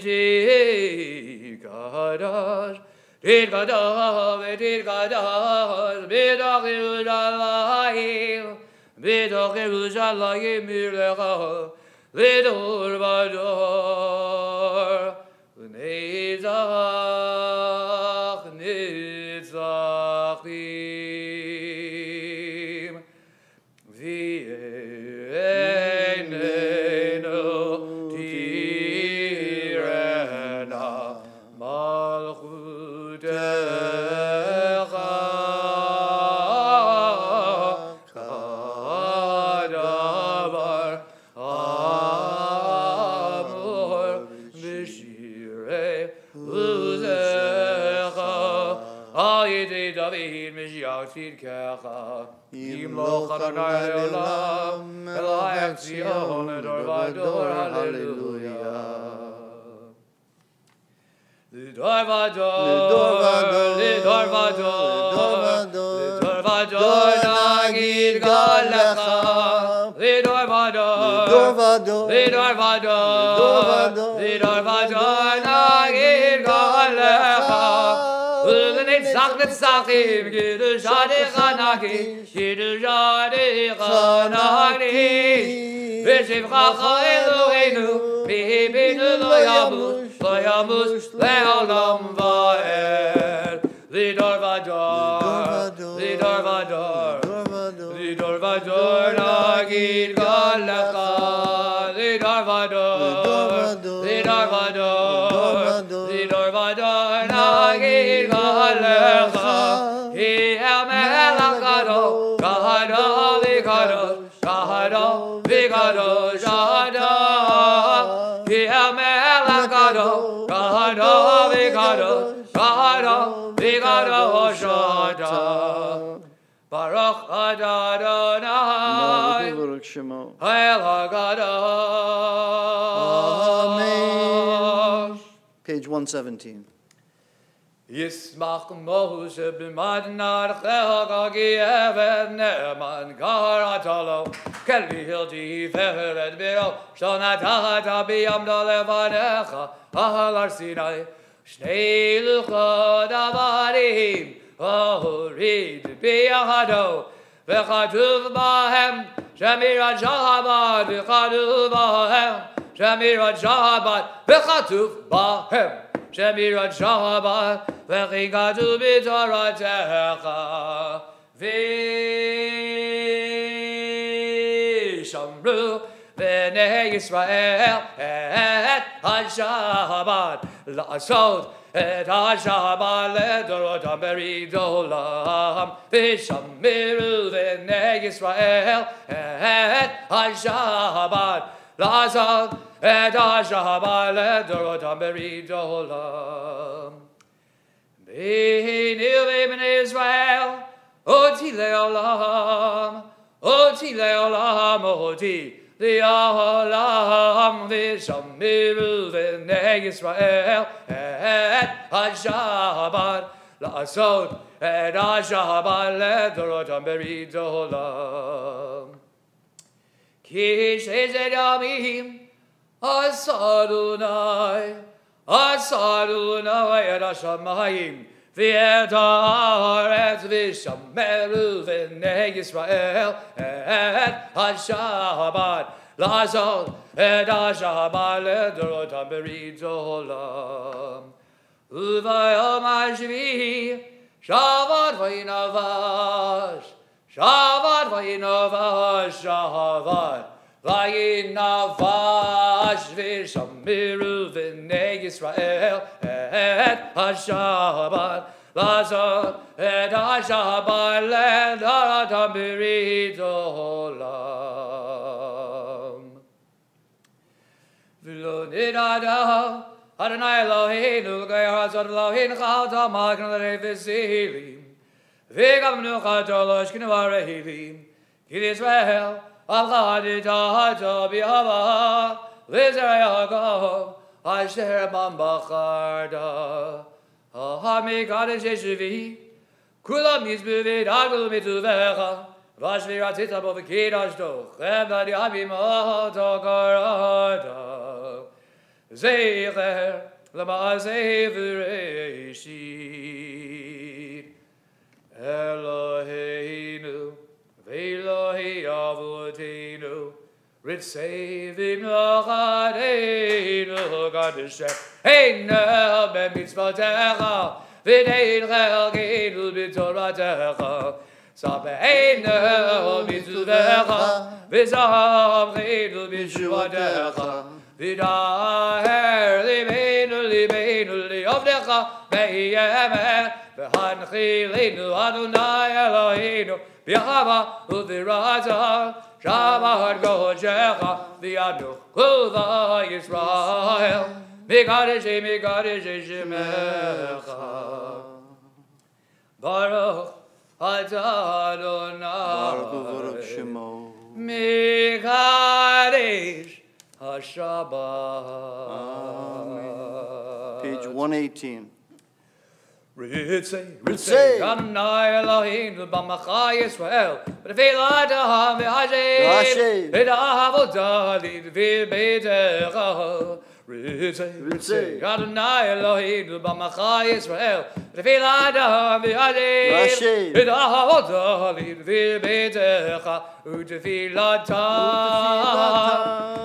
Viti Kadas, Tit Kadas, Tit Kadas, Bidoch Yerushalayim, Bidoch Yerushalayim, Milecha, Lidor Vador, Unei Zahar. משיח צדקך ימלוך אדוני לעולם אלוהי ציון לדור ודור הללויה לדור ודור,
לדור
לדור
ודור,
ודור,
לדור
לדור ודור נגיד גל לך, לדור ודור,
לדור ודור,
לדור ודור,
ודור,
לדור ודור Sahib, Gir Jade Hanagi, Gir Jade Hanagi, Vishiv Chacha Eloheinu, Mihibin Lo Yamush, Leolam Vah. Baruch
Shemo.
Hail Haggadah.
Page 117.
Yismach Moshe b'madnar chagagi even ne'man garatalo kelvihil tiferet biro shonatata biyamda levanecha ahal Sinai shnei luchot avarim orid biyahado v'chatuv bahem shemirat shahabad v'chatuv bahem shemirat shahabad v'chatuv bahem shemirat shahabad v'chigatu b'toratecha v'shamru b'nei Yisrael et ha-shabbat la'asot et ha-shabbat ledorotam beridolam v'shamiru b'nei Yisrael et ha-shabbat la'asot et ha-shabbat ledorotam beridolam B'nei b'nei Israel oti le'olam oti le'olam oti le'olam Er er v'shamiru b'nei Yisrael et ha-shabbat la'asot et ha-shabbat ledorotam beridolam Ki shezet yamim asadunai asadunai et hashamayim v'et haaretz v'shameru v'nei Yisrael et hashabat lazot et hashabat ledorotam beridolam uvayom hashvi shavat v'inavash shavat v'inavash shavat v'inavash v'shamiru v'nei Yisrael et hashabat lazot et hashabat ledorotam beridolam V'lo nidada Adonai Eloheinu l'gayar azad Eloheinu chal magna l'rei v'zilim V'gam nucha tolosh kinu arehilim Kid Israel al chadi tahato b'yava L'Israel Yaakov asher man bacharda Ahami kadesh yeshivi Kulam yizbu v'dagul mituvecha Vashvi ratita bo v'kidash doch Chemad yabim otokarada Zecher Rit saving God ein gadische ein be mitzvotecha vid ein gel gedel bitoratecha sab ein mitzvotecha visam gedel bitoratecha vid a her li beinu li beinu li avdecha meyeme behan chilinu adonai Eloheinu. B'yahava u'viraza
Shabbat Gojecha, the Anuchu, the Yisrael, Mikadeshi, Mikadeshi, Shemecha. Baruch Adonai,
Baruch Mikadesh HaShabbat.
Page 118.
Ritzay,
Ritzay.
Ritzay, Adonai Eloheinu b'macha Yisrael, v'tefillah Adonai v'hashem,
V'hashem.
v'da'avodah v'beitecha. Ritzay,
Ritzay.
Ritzay, Adonai Eloheinu b'macha Yisrael, v'tefillah Adonai v'hashem,
V'hashem.
v'da'avodah v'beitecha, u'tefillata.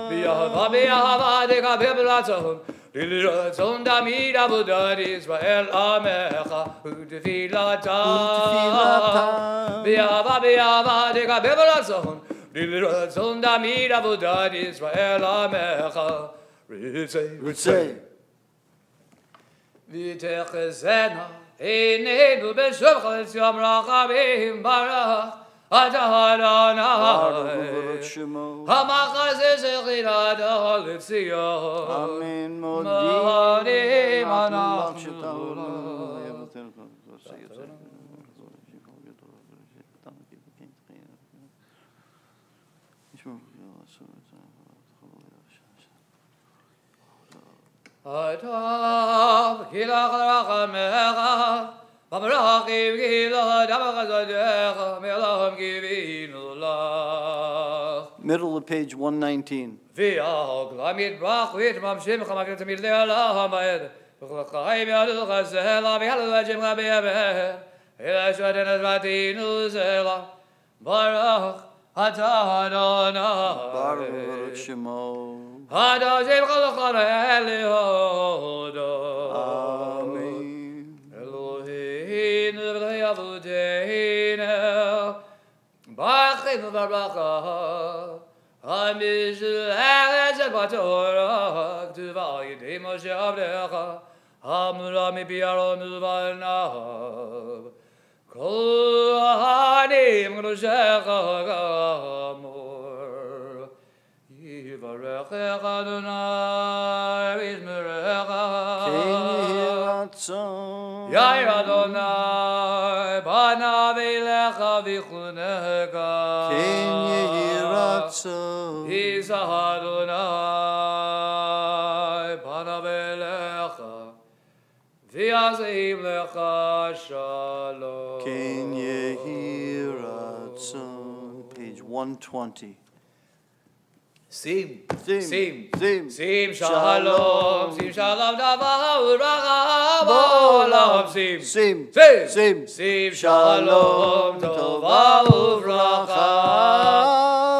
V'yahava v'yahava dekabir b'ratzon, Dilratzon damid avodat Israel amecha Utefilata
Utefilata.
V'yahava v'yahava dekabir b'ratzon, Dilratzon damid avodat Israel amecha. V'techezena Einenu b'shuvcha l'tzion rachamim barach Atah
Baruch
Adonai. Hamachas ezechinada l'tzion
Amen. Modi.
Atav kila rachamecha V'merachiv kila damachazadecha Melachim kivinu lach
Middle of page 119.
V'yal glamid brach v'yitmam shimcha magnet tamid le'alah ha'mayed V'chachayim yadil chazela v'yadil v'jim cha'biyabeh Ila shadin azvatinu zela Baruch atah Adonai
Baruch Shemo.
Hadashim chalachar Barachim v'baracha HaMizlech v'torah K'tuva yedei Moshe avdecha Aron u'vanav Kol hanim g'noshecha gamor Yivarechech Adonai v'yizmerecha
Ratzon.
Yair Adonai, bana v'lecha v'chunecha.
Ken yehi ratzon.
Isa Adonai, bana v'lecha, v'yazim lecha shalom.
Ken yehi ratzon. Page 120.
Sim,
Sim,
sim,
sim,
sim,
shalom.
shalom, sim, shalom, dava uracha, b'olam, sim.
Sim,
Sim,
sim,
sim, shalom, tova uvracha.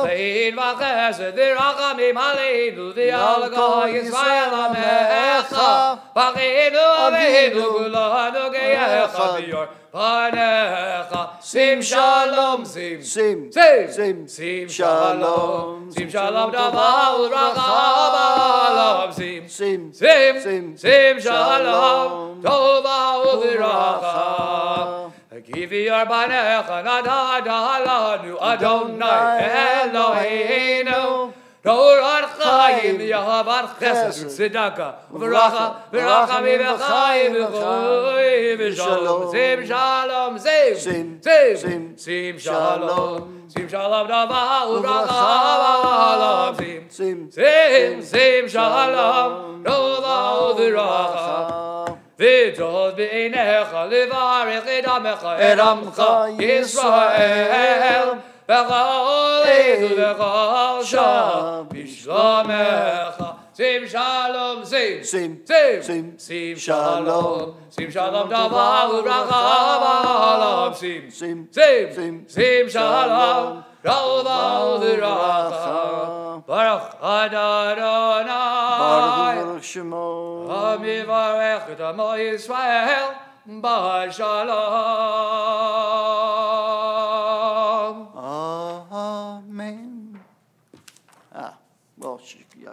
Ve'in v'chesed v'rachamim aleinu v'yalga Yisrael amecha. V'achinu aveinu kulanu geyecha v'yor panecha. Sim shalom, sim,
sim,
sim,
sim,
sim
shalom,
sim shalom, dava uracha, b'olam, sim.
sim,
Sim,
sim,
sim, shalom, tova uviracha. Kivi arbanecha nadadalanu Adonai Eloheinu Torah chayim yahavar chesed tzedaka v'racha mi v'chayim v'choy v'shalom Sim shalom sim
Sim,
sim
shalom.
shalom Sim shalom dava uvracha v'alam sim
Sim,
Sim sim shalom uviracha V'tov b'einecha levarech et amecha et amcha Yisrael V'chol ehu v'chol sham B'shlomecha Sim shalom sim.
Sim,
Sim.
sim,
Sim
shalom.
shalom. Sim shalom dava uvracha v'alam Sim.
Sim,
Sim.
sim,
Sim shalom. Tova uviracha
uvracha.
Baruch Adonai.
Baruch Shemo.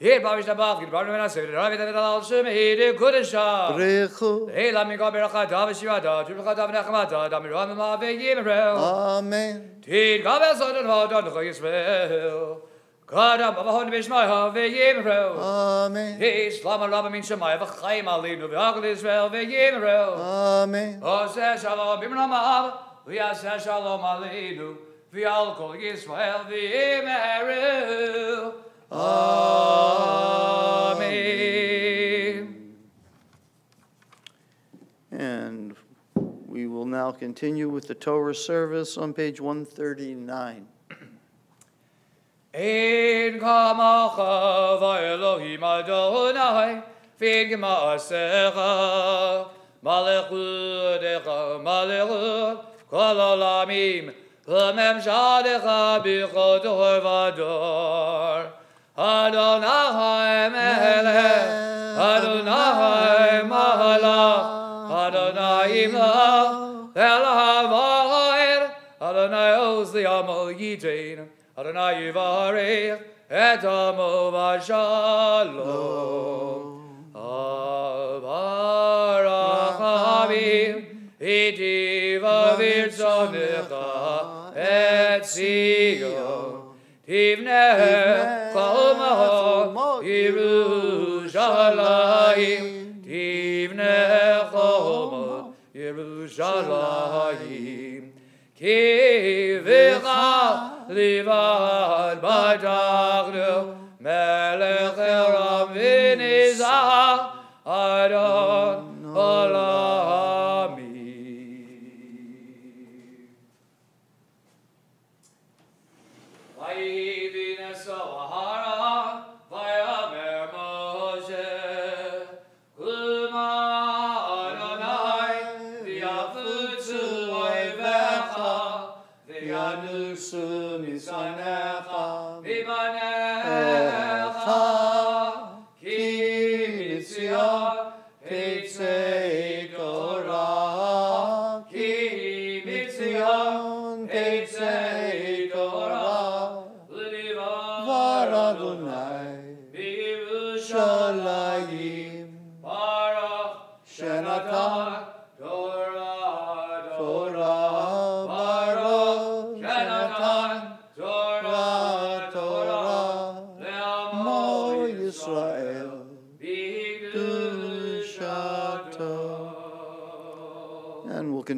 Olam Elmaya. Yidbara. Yidbar Yishtabach. Yidbar Menaseh. Ravi David Al Shem. Yid Kudesha.
Brechu.
Eila mi go beracha dav shivada, tu beracha dav nachmata, dav mi ram ma ve yimrel.
Amen.
Tid gavel son and vod on Yisrael. God am avon bishmai ve yimrel.
Amen.
Yes, lama rabba min shemai ve chaim alinu ve agel Israel ve yimrel.
Amen.
Oseh shalom bimra ma'av, ve yaseh shalom alinu, ve al kol Yisrael ve yimrel. Amen.
And we will now continue with the Torah service on page 139.
Ein kamacha v'Elohim Adonai, v'in gema'asecha, malechudecha, malechut, kol olamim, v'memshadecha b'chodor v'ador. Adonai melech, Adonai malach, Adonai imlach, el ha'vo'er, Adonai oz li amo yidin, Adonai yivarech et amo v'shalom. Avarach avim, itiva virzonecha et Zion. Tivneh Ki vicha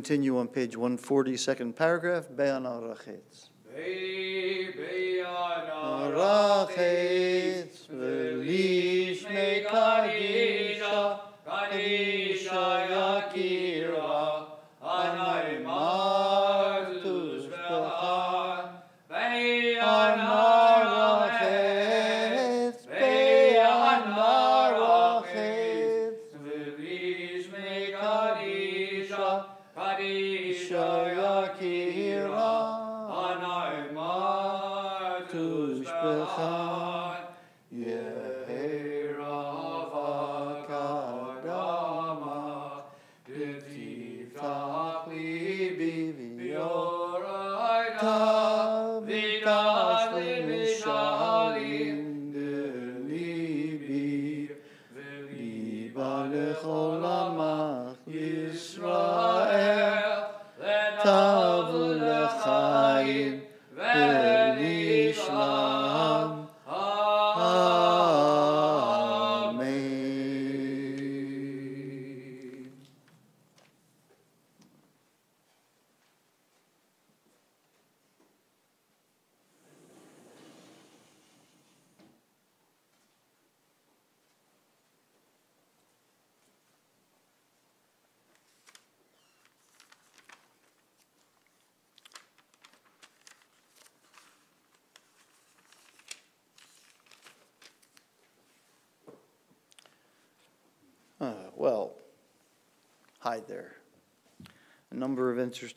continue on page 140, second paragraph.
Be- be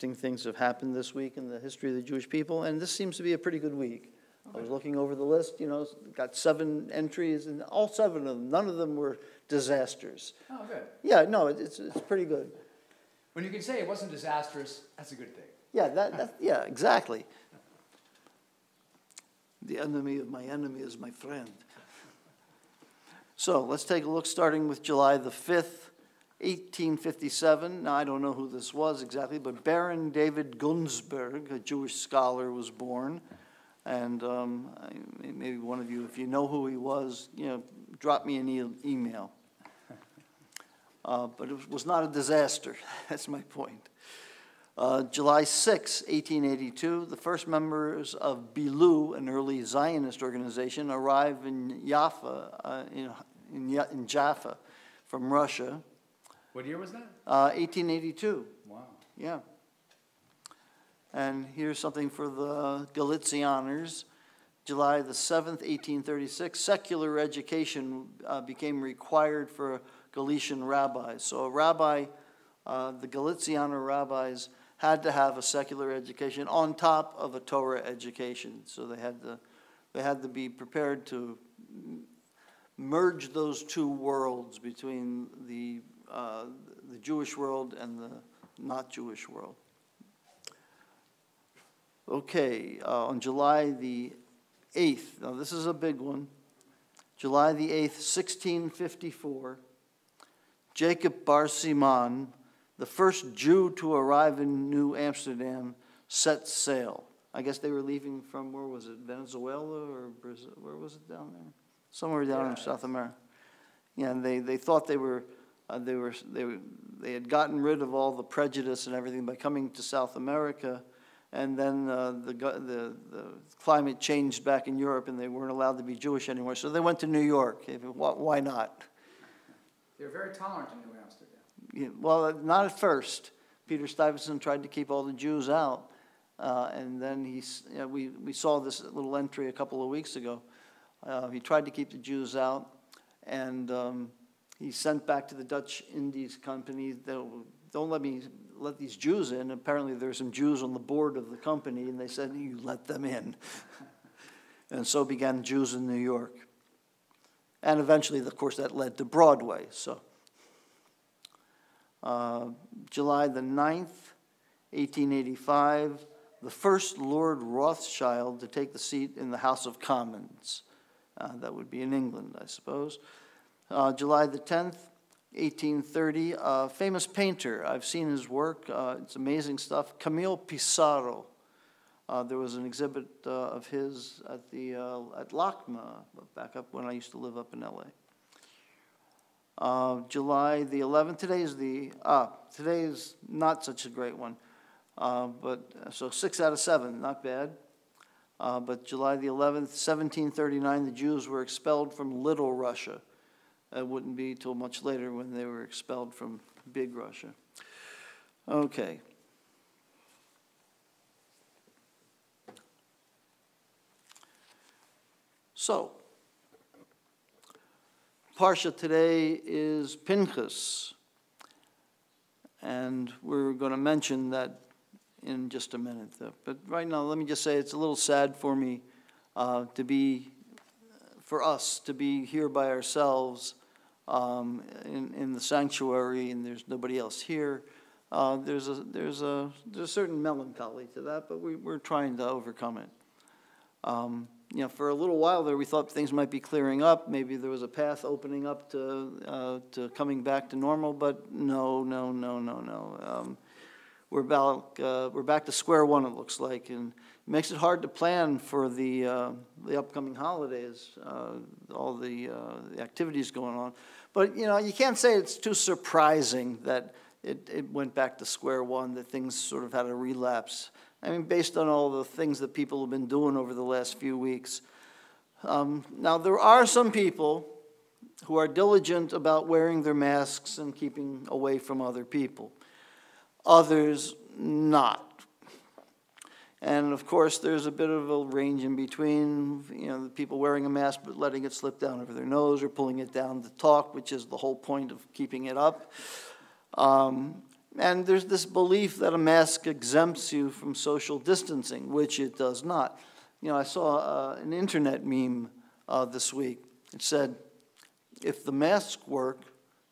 interesting things have happened this week in the history of the Jewish people, and this seems to be a pretty good week. I was looking over the list, you know, got seven entries, and all seven of them, none of them were disasters.
Oh, good.
Yeah, no, it- it's, it's pretty good.
When you can say it wasn't disastrous, that's a good thing.
Yeah, that, that, yeah, exactly. The enemy of my enemy is my friend. So let's take a look, starting with July the 5th, 1857. Now, I don't know who this was exactly, but Baron David Gunzburg, a Jewish scholar, was born. And um, maybe one of you, if you know who he was, you know, drop me an e- email. Uh, But it was- not a disaster, that's my point. Uh, July 6, 1882, the first members of Bilu, an early Zionist organization, arrive in Jaffa, uh, in, in in Jaffa from Russia,
What year was that?
uh, 1882,
Wow.
yeah. And here's something for the Galicianers. July the 7th, 1836, secular education uh, became required for Galician rabbis. So a rabbi, uh, the Galicianer rabbis had to have a secular education on top of a Torah education. So they had to, they had to be prepared to merge those two worlds between the, uh, the Jewish world and the not Jewish world. Okay, uh, on July the 8th, now this is a big one. July the 8th, 1654, Jacob Barsimson, the first Jew to arrive in New Amsterdam, set sail. I guess they were leaving from, where was it, Venezuela or Brazil? Where was it down there? Somewhere down in South America. Yeah, and they, they thought they were, uh, they were, they were, they had gotten rid of all the prejudice and everything by coming to South America. And then uh, the, the, the climate changed back in Europe and they weren't allowed to be Jewish anymore. So they went to New York. Why why not?
They're very tolerant in New Amsterdam.
Yeah, Well, not at first. Peter Stuyvesant tried to keep all the Jews out. Uh, and then he's, you know, we, we saw this little entry a couple of weeks ago. Uh, he tried to keep the Jews out. And um, he sent back to the Dutch Indies Company, "They'll- don't let me let these Jews in. Apparently, there's some Jews on the board of the company, and they said, you let them in. and so began Jews in New York. And eventually, of course, that led to Broadway. So. Uh, July the 9th, 1885, the first Lord Rothschild to take the seat in the House of Commons. Uh, That would be in England, I suppose. Uh, July the 10th, 1830, a famous painter. I've seen his work. uh, It's amazing stuff. Camille Pissarro. Uh, There was an exhibit uh, of his at the, uh, at LACMA, back up when I used to live up in LA. Uh, July the 11th, today is the, ah, today is not such a great one. But, so six out of seven, not bad. But July the 11th, 1739, the Jews were expelled from Little Russia. It wouldn't be till much later when they were expelled from Big Russia. Okay. So, Parsha today is Pinchas. And we're going to mention that in just a minute. though. But right now, let me just say it's a little sad for me uh, to be, for us to be here by ourselves um, in, in the sanctuary and there's nobody else here. Uh, There's a, there's a, there's a certain melancholy to that, but we, we're trying to overcome it. Um, You know, for a little while there, we thought things might be clearing up. Maybe there was a path opening up to, uh, to coming back to normal, but no, no, no, no, no. Um, We're back, uh, we're back to square one, it looks like, and it makes it hard to plan for the, uh, the upcoming holidays, uh, all the, uh, the activities going on. But, you know, you can't say it's too surprising that it, it went back to square one, that things sort of had a relapse. I mean, based on all the things that people have been doing over the last few weeks. Um, Now, there are some people who are diligent about wearing their masks and keeping away from other people. Others not. And of course, there's a bit of a range in between, you know, the people wearing a mask but letting it slip down over their nose or pulling it down to talk, which is the whole point of keeping it up. Um, and there's this belief that a mask exempts you from social distancing, which it does not. You know, I saw uh, an internet meme uh, this week. It said, if the masks work,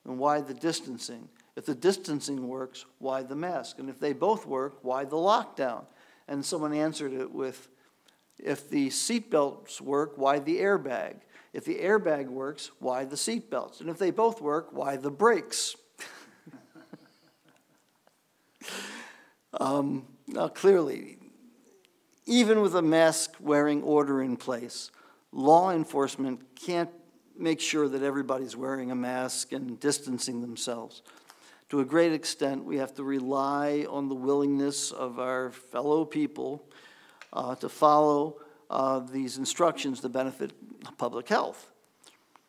then why the distancing? If the distancing works, why the mask? And if they both work, why the lockdown? And someone answered it with, if the seatbelts work, why the airbag? If the airbag works, why the seatbelts? And if they both work, why the brakes? um, now, clearly, even with a mask wearing order in place, law enforcement can't make sure that everybody's wearing a mask and distancing themselves. To a great extent, we have to rely on the willingness of our fellow people uh, to follow uh, these instructions to benefit public health.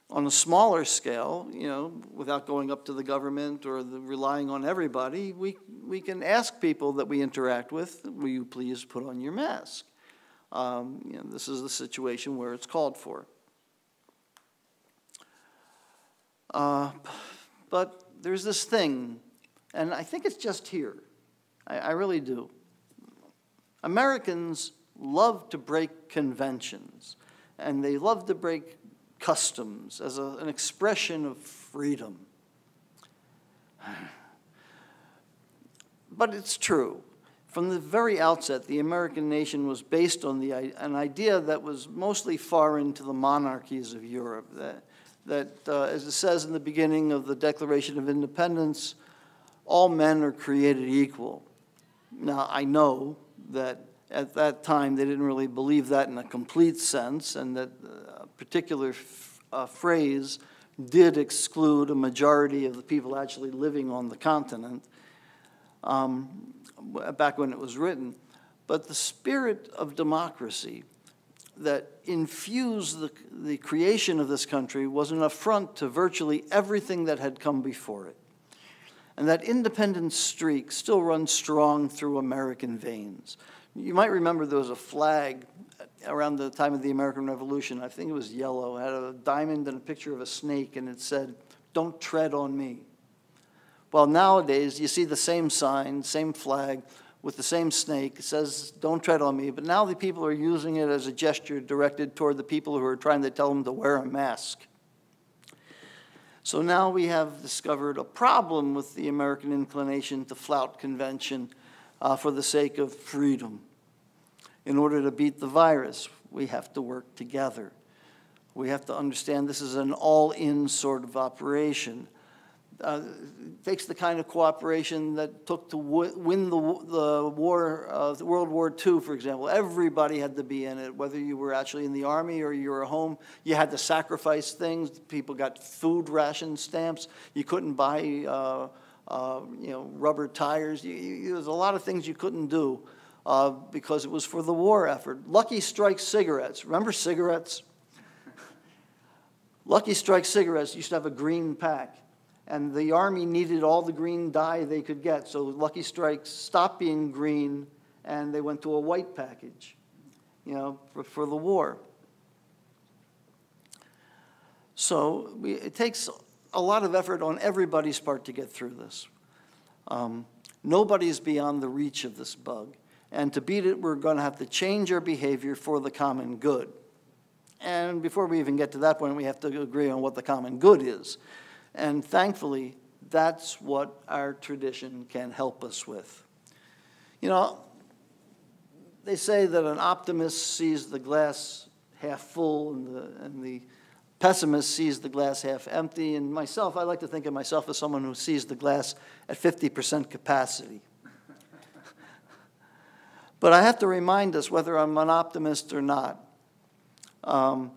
On a smaller scale, you know, without going up to the government or the, relying on everybody, we, we can ask people that we interact with, will you please put on your mask? Um, you know, this is the situation where it's called for. Uh, but there's this thing, and I think it's just here. I, I really do. Americans love to break conventions, and they love to break customs as a, an expression of freedom. But it's true. From the very outset, the American nation was based on the, an idea that was mostly foreign to the monarchies of Europe. That, that uh, as it says in the beginning of the Declaration of Independence, all men are created equal. Now, I know that at that time they didn't really believe that in a complete sense, and that a particular uh, phrase did exclude a majority of the people actually living on the continent um, back when it was written. But the spirit of democracy that infused the, the creation of this country was an affront to virtually everything that had come before it. And that independent streak still runs strong through American veins. You might remember there was a flag around the time of the American Revolution. I think it was yellow. It had a diamond and a picture of a snake, and it said, Don't tread on me. Well, nowadays, you see the same sign, same flag, with the same snake. It says, Don't tread on me. But now the people are using it as a gesture directed toward the people who are trying to tell them to wear a mask. So now we have discovered a problem with the American inclination to flout convention uh, for the sake of freedom. In order to beat the virus, we have to work together. We have to understand this is an all in sort of operation uh, takes the kind of cooperation that took to win the, the war, uh, World War II, for example. Everybody had to be in it, whether you were actually in the army or you were home. You had to sacrifice things. People got food ration stamps. You couldn't buy, uh, uh you know, rubber tires. You, you, there's a lot of things you couldn't do uh, because it was for the war effort. Lucky Strike cigarettes. Remember cigarettes? Lucky Strike cigarettes used to have a green pack and the Army needed all the green dye they could get. So Lucky Strikes stopped being green, and they went to a white package, you know, for, for the war. So we, it takes a lot of effort on everybody's part to get through this. Um, nobody's beyond the reach of this bug. And to beat it, we're going to have to change our behavior for the common good. And before we even get to that point, we have to agree on what the common good is. And thankfully, that's what our tradition can help us with. You know, they say that an optimist sees the glass half full and the, and the pessimist sees the glass half empty. And myself, I like to think of myself as someone who sees the glass at 50% capacity. but I have to remind us whether I'm an optimist or not. Um,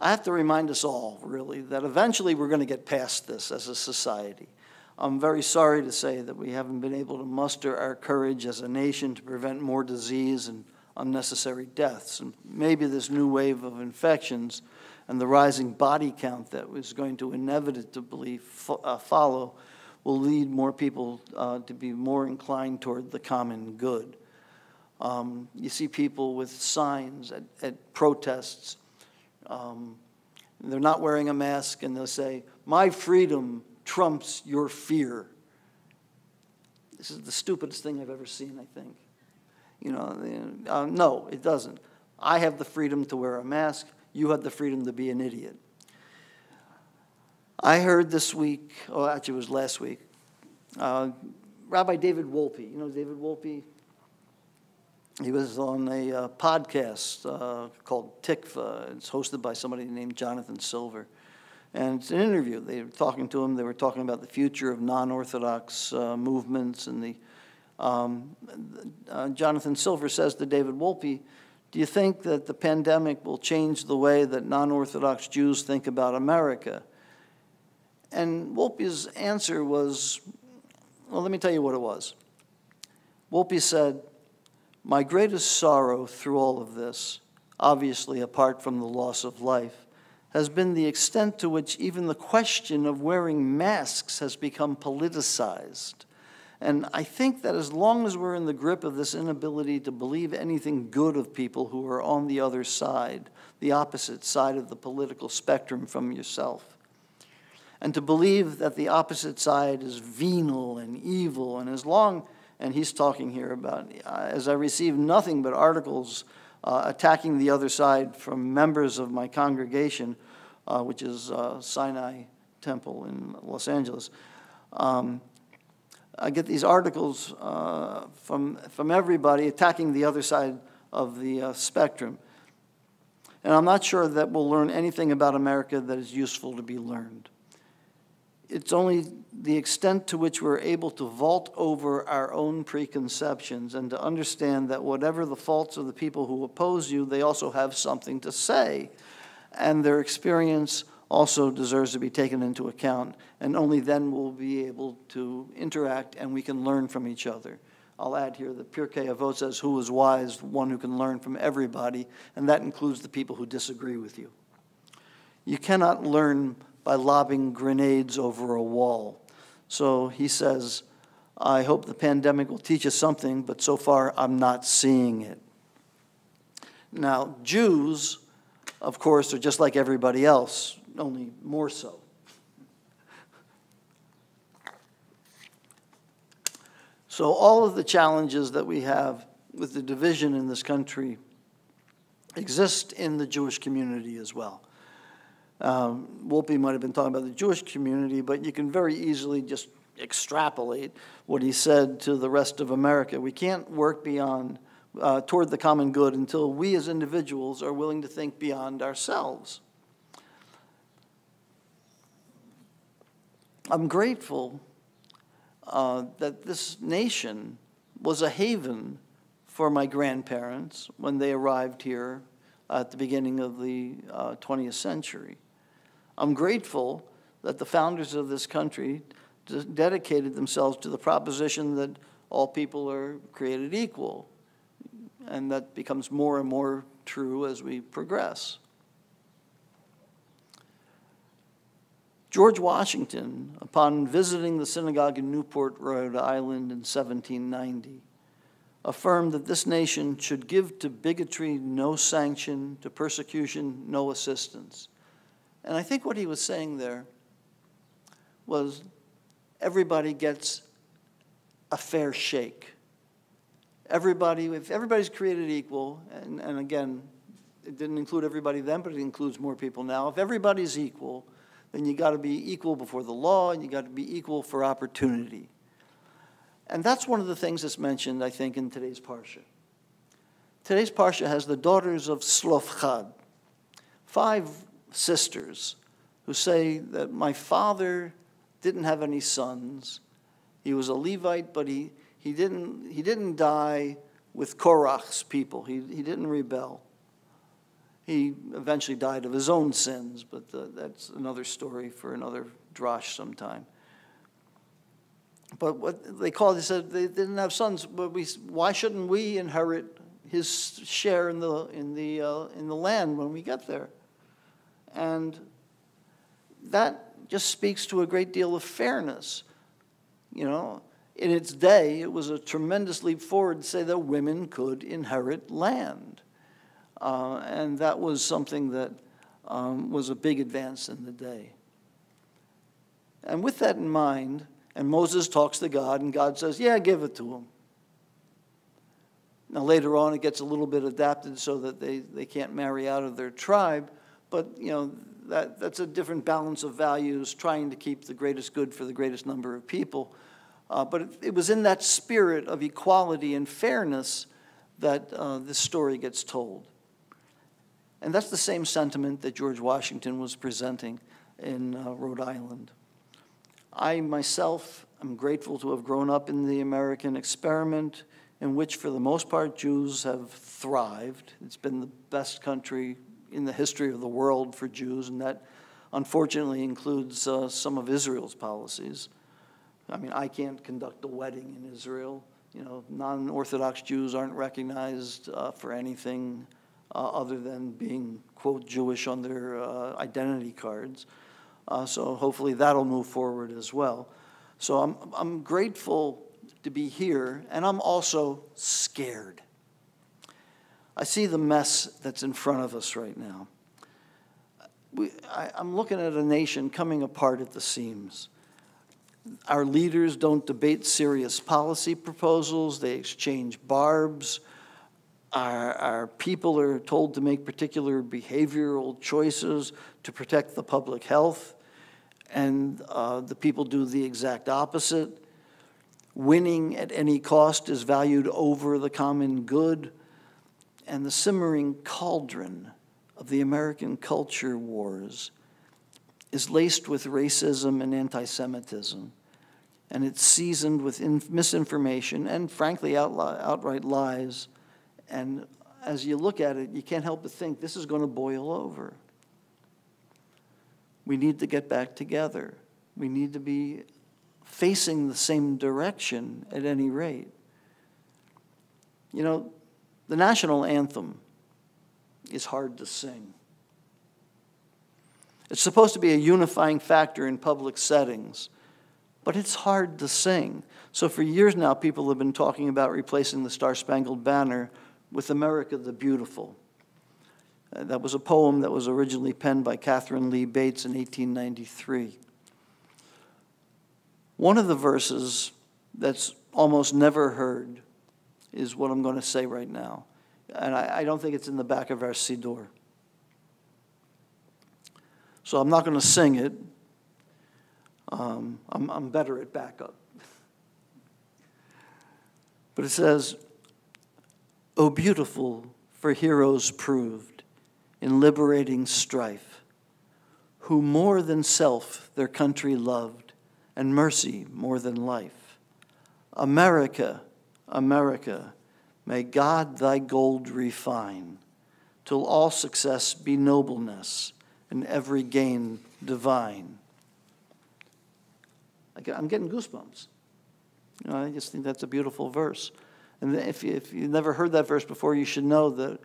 I have to remind us all, really, that eventually we're going to get past this as a society. I'm very sorry to say that we haven't been able to muster our courage as a nation to prevent more disease and unnecessary deaths. And maybe this new wave of infections and the rising body count that was going to inevitably uh, follow will lead more people uh, to be more inclined toward the common good. Um, you see people with signs at, at protests um, they're not wearing a mask and they'll say, My freedom trumps your fear. This is the stupidest thing I've ever seen, I think. You know, uh, no, it doesn't. I have the freedom to wear a mask. You have the freedom to be an idiot. I heard this week, oh, actually, it was last week, uh, Rabbi David Wolpe. You know David Wolpe? He was on a uh, podcast uh, called Tikva. It's hosted by somebody named Jonathan Silver. And it's an interview. They were talking to him. They were talking about the future of non-Orthodox uh, movements. And the um, uh, Jonathan Silver says to David Wolpe, "Do you think that the pandemic will change the way that non-Orthodox Jews think about America?" And Wolpe's answer was, "Well, let me tell you what it was." Wolpe said, my greatest sorrow through all of this, obviously apart from the loss of life, has been the extent to which even the question of wearing masks has become politicized. And I think that as long as we're in the grip of this inability to believe anything good of people who are on the other side, the opposite side of the political spectrum from yourself, and to believe that the opposite side is venal and evil, and as long and he's talking here about as I receive nothing but articles uh, attacking the other side from members of my congregation, uh, which is uh, Sinai Temple in Los Angeles. Um, I get these articles uh, from, from everybody attacking the other side of the uh, spectrum. And I'm not sure that we'll learn anything about America that is useful to be learned. It's only the extent to which we're able to vault over our own preconceptions and to understand that whatever the faults of the people who oppose you, they also have something to say. And their experience also deserves to be taken into account. And only then will we be able to interact and we can learn from each other. I'll add here that Pirkei Avot says, Who is wise? One who can learn from everybody, and that includes the people who disagree with you. You cannot learn by lobbing grenades over a wall. So he says, I hope the pandemic will teach us something, but so far I'm not seeing it. Now, Jews, of course, are just like everybody else, only more so. So, all of the challenges that we have with the division in this country exist in the Jewish community as well. Um, Wolpe might have been talking about the Jewish community, but you can very easily just extrapolate what he said to the rest of America. We can't work beyond, uh, toward the common good until we as individuals are willing to think beyond ourselves. I'm grateful uh, that this nation was a haven for my grandparents when they arrived here at the beginning of the uh, 20th century. I'm grateful that the founders of this country dedicated themselves to the proposition that all people are created equal. And that becomes more and more true as we progress. George Washington, upon visiting the synagogue in Newport, Rhode Island in 1790, affirmed that this nation should give to bigotry no sanction, to persecution no assistance. And I think what he was saying there was everybody gets a fair shake. Everybody, if everybody's created equal, and, and again, it didn't include everybody then, but it includes more people now. If everybody's equal, then you got to be equal before the law and you got to be equal for opportunity. And that's one of the things that's mentioned, I think, in today's Parsha. Today's Parsha has the daughters of Tzelofchad, five sisters who say that my father didn't have any sons. He was a Levite, but he, he, didn't, he didn't die with Korach's people. He, he didn't rebel. He eventually died of his own sins, but the, that's another story for another drosh sometime. But what they called, they said they didn't have sons, but we, why shouldn't we inherit his share in the, in, the, uh, in the land when we get there? And that just speaks to a great deal of fairness. You know, in its day, it was a tremendous leap forward to say that women could inherit land. Uh, and that was something that um, was a big advance in the day. And with that in mind, and Moses talks to God, and God says, Yeah, give it to him. Now, later on, it gets a little bit adapted so that they, they can't marry out of their tribe. But, you know, that, that's a different balance of values, trying to keep the greatest good for the greatest number of people. Uh, but it, it, was in that spirit of equality and fairness that uh, this story gets told. And that's the same sentiment that George Washington was presenting in uh, Rhode Island. I myself am grateful to have grown up in the American experiment, in which, for the most part, Jews have thrived. It's been the best country in the history of the world for Jews, and that unfortunately includes uh, some of Israel's policies. I mean, I can't conduct a wedding in Israel. You know, non Orthodox Jews aren't recognized uh, for anything uh, other than being, quote, Jewish on their uh, identity cards. Uh, so hopefully that'll move forward as well. So I'm, I'm grateful to be here, and I'm also scared. I see the mess that's in front of us right now. We, I, I'm looking at a nation coming apart at the seams. Our leaders don't debate serious policy proposals, they exchange barbs. Our, our people are told to make particular behavioral choices to protect the public health, and uh, the people do the exact opposite. Winning at any cost is valued over the common good. And the simmering cauldron of the American culture wars is laced with racism and anti Semitism. And it's seasoned with misinformation and, frankly, outright lies. And as you look at it, you can't help but think this is going to boil over. We need to get back together. We need to be facing the same direction at any rate. You know, the national anthem is hard to sing. It's supposed to be a unifying factor in public settings, but it's hard to sing. So, for years now, people have been talking about replacing the Star Spangled Banner with America the Beautiful. Uh, that was a poem that was originally penned by Katharine Lee Bates in 1893. One of the verses that's almost never heard is what I'm going to say right now. And I, I don't think it's in the back of our Siddur. So I'm not going to sing it. Um, I'm, I'm better at backup. But it says, O beautiful for heroes proved in liberating strife, who more than self their country loved, and mercy more than life. America, America, may God thy gold refine, till all success be nobleness, and every gain divine. I'm getting goosebumps. You know, I just think that's a beautiful verse. And if, if you've never heard that verse before, you should know that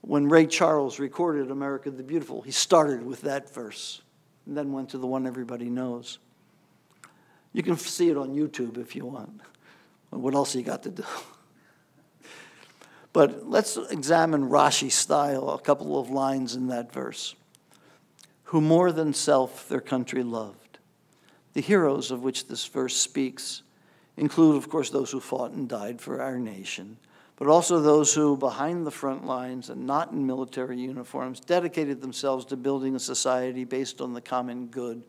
when Ray Charles recorded America the Beautiful, he started with that verse and then went to the one everybody knows. You can see it on YouTube if you want. What else you got to do? But let's examine Rashi's style, a couple of lines in that verse. Who more than self their country loved. The heroes of which this verse speaks include, of course, those who fought and died for our nation, but also those who, behind the front lines and not in military uniforms, dedicated themselves to building a society based on the common good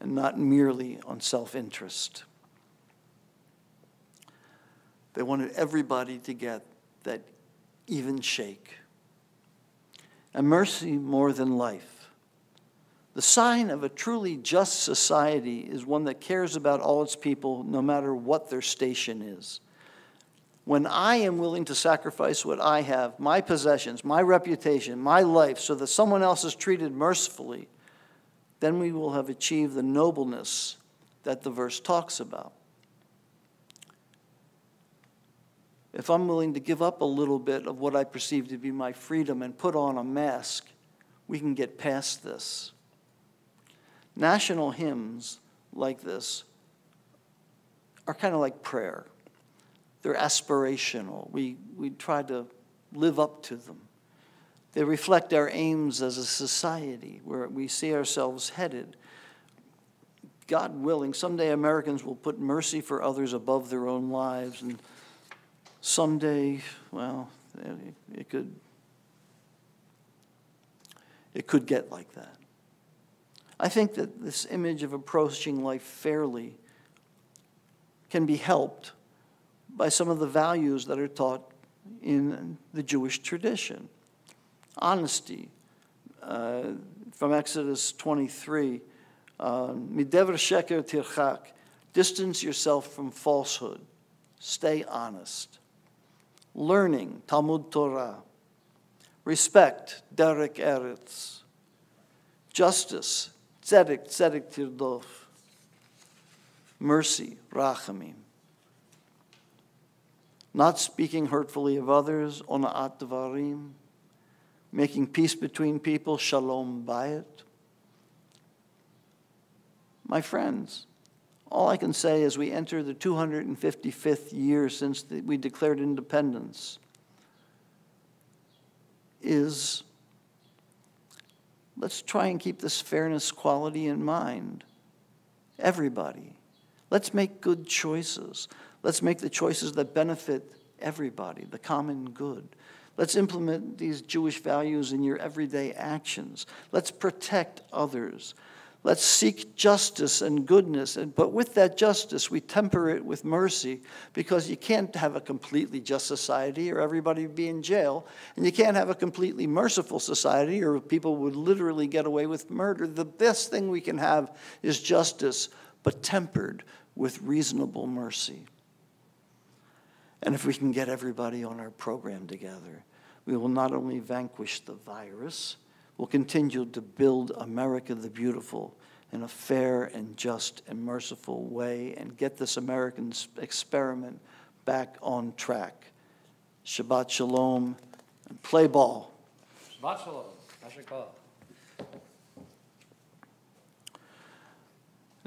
and not merely on self interest. They wanted everybody to get that even shake. And mercy more than life the sign of a truly just society is one that cares about all its people, no matter what their station is. When I am willing to sacrifice what I have, my possessions, my reputation, my life, so that someone else is treated mercifully, then we will have achieved the nobleness that the verse talks about. If I'm willing to give up a little bit of what I perceive to be my freedom and put on a mask, we can get past this. National hymns like this are kind of like prayer. They're aspirational. We, we try to live up to them. They reflect our aims as a society where we see ourselves headed. God willing, someday Americans will put mercy for others above their own lives, and someday, well, it could it could get like that. I think that this image of approaching life fairly can be helped by some of the values that are taught in the Jewish tradition. Honesty, uh, from Exodus 23, uh, Midever sheker tirchak, distance yourself from falsehood, stay honest. Learning, Talmud Torah. Respect, Derek Eretz. Justice, tzedek, tzedek tirdof. Mercy, rachamim. Not speaking hurtfully of others, ona'at devarim. Making peace between people, shalom bayit. My friends, all I can say as we enter the 255th year since the, we declared independence is let's try and keep this fairness quality in mind. Everybody. Let's make good choices. Let's make the choices that benefit everybody, the common good. Let's implement these Jewish values in your everyday actions. Let's protect others. Let's seek justice and goodness. And, but with that justice, we temper it with mercy because you can't have a completely just society or everybody would be in jail. And you can't have a completely merciful society or people would literally get away with murder. The best thing we can have is justice, but tempered with reasonable mercy. And if we can get everybody on our program together, we will not only vanquish the virus, we'll continue to build America the Beautiful in a fair and just and merciful way and get this American experiment back on track. Shabbat Shalom and play ball.
Shabbat Shalom.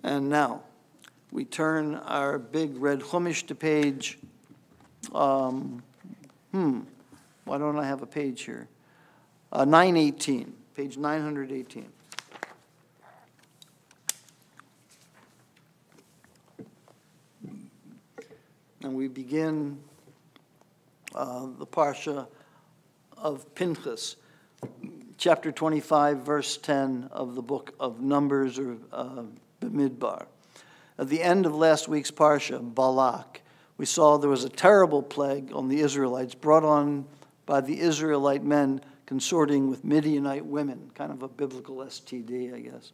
And now, we turn our big red Chumash to page, um, hmm, why don't I have a page here? Uh, 918, page 918. And we begin uh, the Parsha of Pinchas, chapter 25, verse 10 of the book of Numbers or uh, Bamidbar. At the end of last week's Parsha, Balak, we saw there was a terrible plague on the Israelites brought on by the Israelite men consorting with Midianite women, kind of a biblical STD, I guess.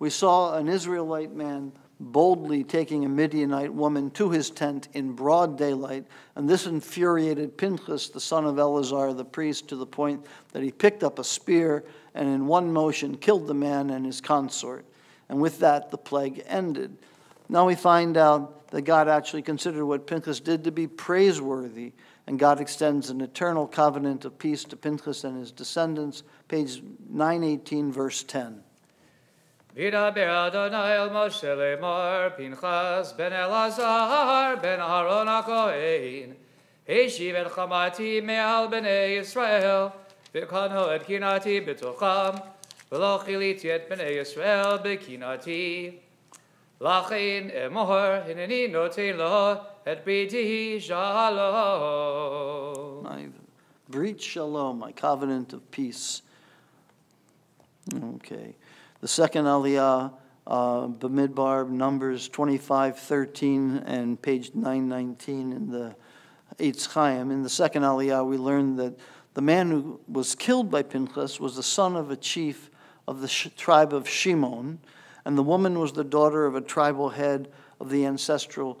We saw an Israelite man boldly taking a Midianite woman to his tent in broad daylight, and this infuriated Pinchas, the son of Eleazar the priest, to the point that he picked up a spear and in one motion killed the man and his consort. And with that, the plague ended. Now we find out that God actually considered what Pinchas did to be praiseworthy, and God extends an eternal covenant of peace to Pinchas and his descendants. Page 918, verse 10.
וידבר אדוני אל משה לאמור, פנחס בן אלעזר בן אהרון הכהן, השיב את חמתי מעל בני ישראל, וקנו את קנאתי בתוכם, ולא כיליתי את בני ישראל בקנאתי. לכן אמור, הנני נותן לו et b'tihi shalom.
My breach shalom, my covenant of peace. Okay. The second aliyah, uh, Bamidbar, Numbers 25, 13, and page 919 in the Eitz Chaim. In the second aliyah, we learned that the man who was killed by Pinchas was the son of a chief of the tribe of Shimon, and the woman was the daughter of a tribal head of the ancestral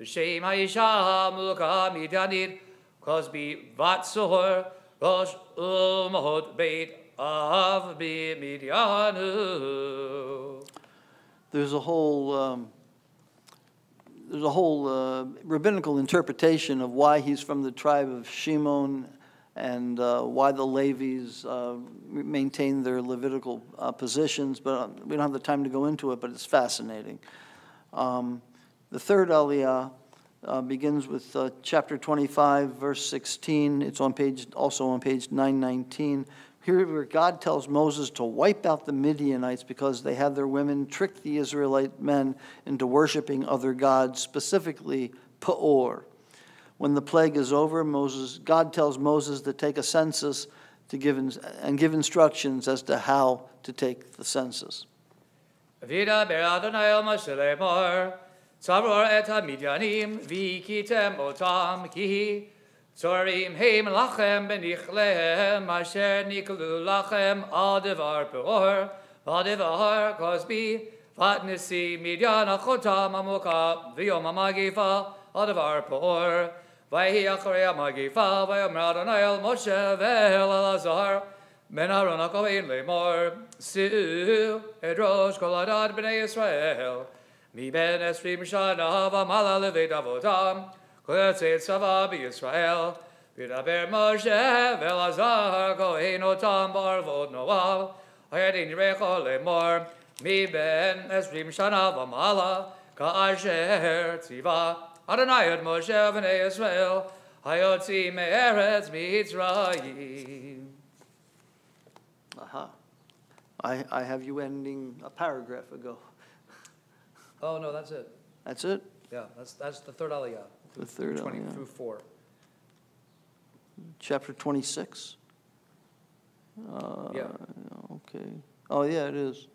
V'shem ha'isha ha'mulka midyanid kosbi vatsohor rosh umahot beit av b'midyanu.
There's a whole... Um, there's a whole uh, rabbinical interpretation of why he's from the tribe of Shimon and uh, why the Levites uh, maintain their Levitical uh, positions, but we don't have the time to go into it, but it's fascinating. Um, the third aliyah uh, begins with uh, chapter 25, verse 16. It's on page, also on page 919. Here, where God tells Moses to wipe out the Midianites because they had their women trick the Israelite men into worshiping other gods, specifically Peor. When the plague is over, Moses, God tells Moses to take a census to give and give instructions as to how to take the census.
וידבר אדוני אל משה לאמור, צבור את המדיינים והכיתם אותם, כי צורים הם לכם בנכליהם, אשר נקלו לכם על דבר פאור, ועל דבר כוסבי, ואת נשיא מדיין אחותם עמוקה, ויום המגיפה על דבר פאור. ויהי אחרי המגיפה, ויאמר אדוני אל משה ואל אלעזר, בן אהרון הכהן לאמור, שאו את ראש כל הדת בני ישראל, מבין עשרים שנה ומעלה לבית אבותם, יוצא צבא בישראל, וידבר משה ואלעזר כהן אותם בערבות נואב, הידין ירחו לאמור, מבין עשרים שנה ומעלה, כאשר ציווה אדוני את משה בני ישראל, היוצאים מארץ מצרים.
Aha. I, I have you ending a paragraph ago.
Oh, no, that's it.
That's it?
Yeah, that's, that's the third aliyah.
The third
20
aliyah.
through 4.
Chapter 26? Uh,
Yeah.
Okay. Oh, yeah, it is.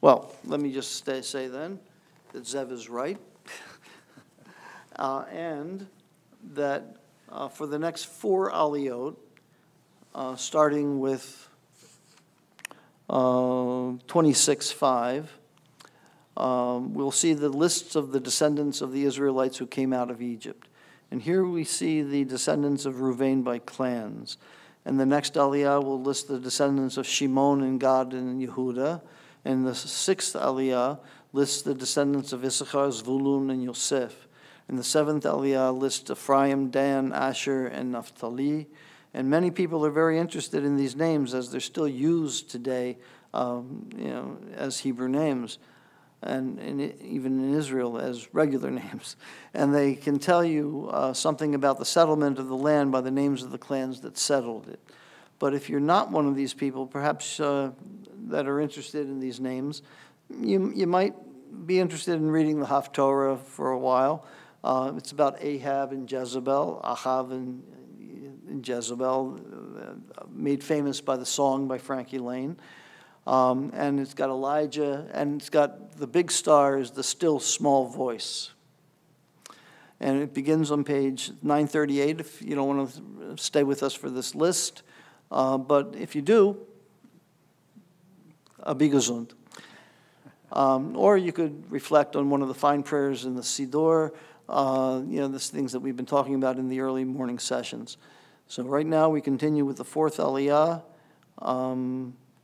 Well, let me just stay, say then that Zev is right. Uh, And that uh, for the next four aliyot, uh, starting with uh, 26.5, um, we'll see the lists of the descendants of the Israelites who came out of Egypt. And here we see the descendants of Ruvain by clans. And the next aliyah will list the descendants of Shimon and Gad and Yehuda. And the sixth aliyah lists the descendants of Issachar, Zvulun, and Yosef. And the seventh aliyah lists Ephraim, Dan, Asher, and Naphtali. And many people are very interested in these names as they're still used today, um, you know, as Hebrew names and, even in Israel as regular names. And they can tell you uh, something about the settlement of the land by the names of the clans that settled it. But if you're not one of these people, perhaps uh, that are interested in these names, you, you might be interested in reading the Haftorah for a while. Uh, it's about Ahab and Jezebel, Ahav and, and Jezebel, uh, made famous by the song by Frankie Laine. Um, and it's got Elijah, and it's got the big star is the still small voice. And it begins on page 938 if you don't want to stay with us for this list. Uh, but if you do, a. Um, or you could reflect on one of the fine prayers in the Siddur, uh, you know, the things that we've been talking about in the early morning sessions. So right now, we continue with the fourth Aliyah, um,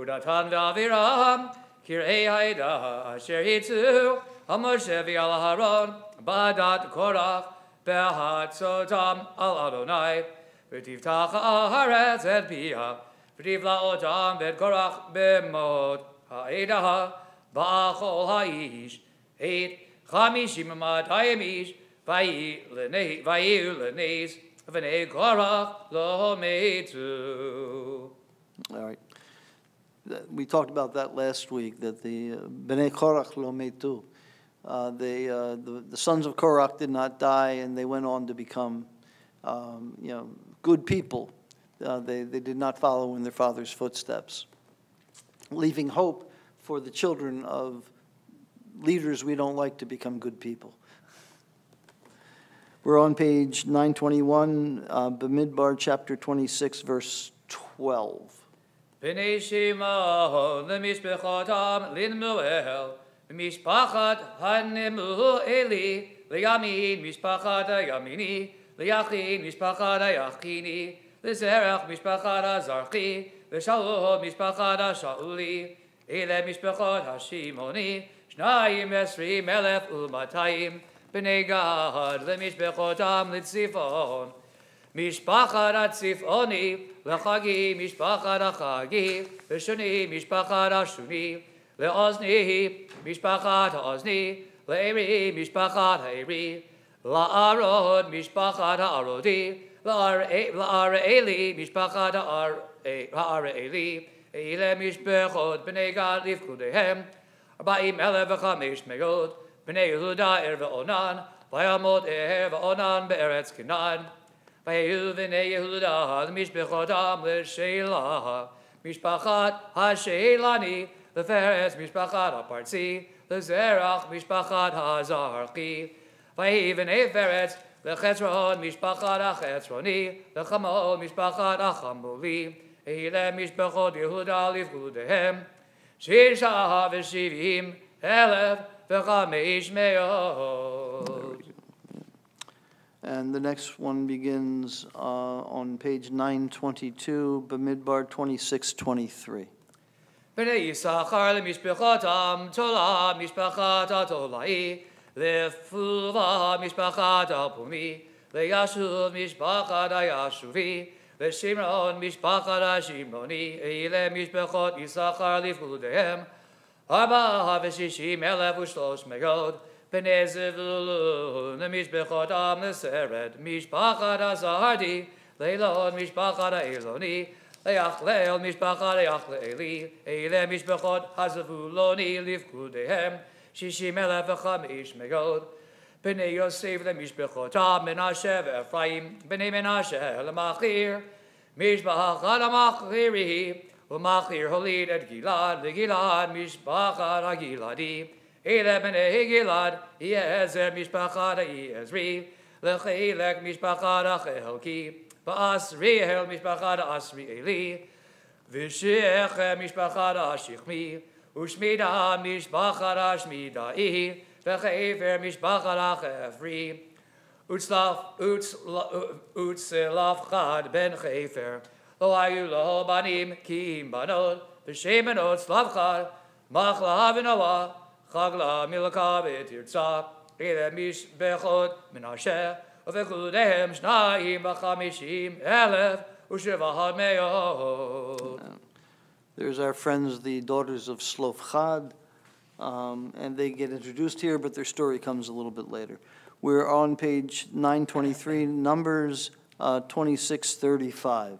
Udatanda Daviram kirei haida asher hitzu hamashevi al haron badat korach behatzotam al Adonai v'tivtach haaretz et pia v'tivla otam v'et korach b'mod ha'edah ba'achol ha'ish et chamishim ma'atayim ish vayu l'nez v'nei korach lo meitzu.
All right. We talked about that last week, that the uh, Bnei Korach lo metu. Uh, uh, the the sons of Korach did not die, and they went on to become, um, you know, good people. Uh, They, they did not follow in their father's footsteps, leaving hope for the children of leaders we don't like to become good people. We're on page 921, uh, Bamidbar, chapter 26, verse 12.
בני שמעון למשפחותם לנמואל, משפחת הנמואלי, לימין משפחת הימיני, ליחין משפחת היחיני, לזרח משפחת הזרחי, לשאול משפחת השאולי, אלה משפחות השמעוני, שניים עשרים אלף ומאתיים, בני גד למשפחותם לצפון. משפחת הצפעוני, לחגי משפחת החגי, לשוני משפחת השוני, לאוזני משפחת האוזני, לערי משפחת הערי, לערוד משפחת הערודי, לערעלי משפחת הערעלי, אלה משפחות בני גד לפקודיהם, ארבעים אלף וחמש מאות, בני יהודה ער ועונן, ויעמוד ער ועונן בארץ כנען. ויהיו בני יהודה למשפחותם לשאלה, משפחת השאלני, לפרס משפחת הפרצי, לזרח משפחת הזרחי. ויהי בני פרץ לחצרון משפחת החצרוני, לחמול משפחת החמולי, אלה משפחות יהודה לפקודיהם, שישה ושבעים אלף וחמש מאות.
And the next one begins uh, on page 922, Bamidbar 2623.
Bnei Yisachar Tola Mishpachat leFuva Mishpachat Apumi leYashuv Mishpachat leShimron Mishpachat Mishpachot Yisachar Arba elef u'shlosh Benezevlulun, Mishbechot Am Neseret, Mishpachat Zahardi, Leilon Mishpachat Eloni, Leachlel Mishpachat Eli, Eile Mishbechot Hazavuloni, Livkudehem, Shishim Elef Chamish Megod, Bnei Yosef Lemishbechot Am Menashe Ephraim, Bnei Menashe Lemachir, Mishpachat Lemachiri, Umachir Holid Et Gilad, Legilad Giladi. Eleh b'nei Gilad, Yezer mishpachada Yezri, Lechilek mishpachada Chelki, Ba'asriel mishpachada Asrieli, V'shech mishpachada Shichmi, Ushmida mishpachada Shmidai, V'chefer mishpachada Chefri, Utzlafchad ben Chefer, Lo ayu lo banim Kim banot, V'shemenot slavchad, Mach lahavinawa,
there's our friends, the daughters of Tzelofchad, um, and they get introduced here, but their story comes a little bit later. We're on page 923, Numbers uh, 2635.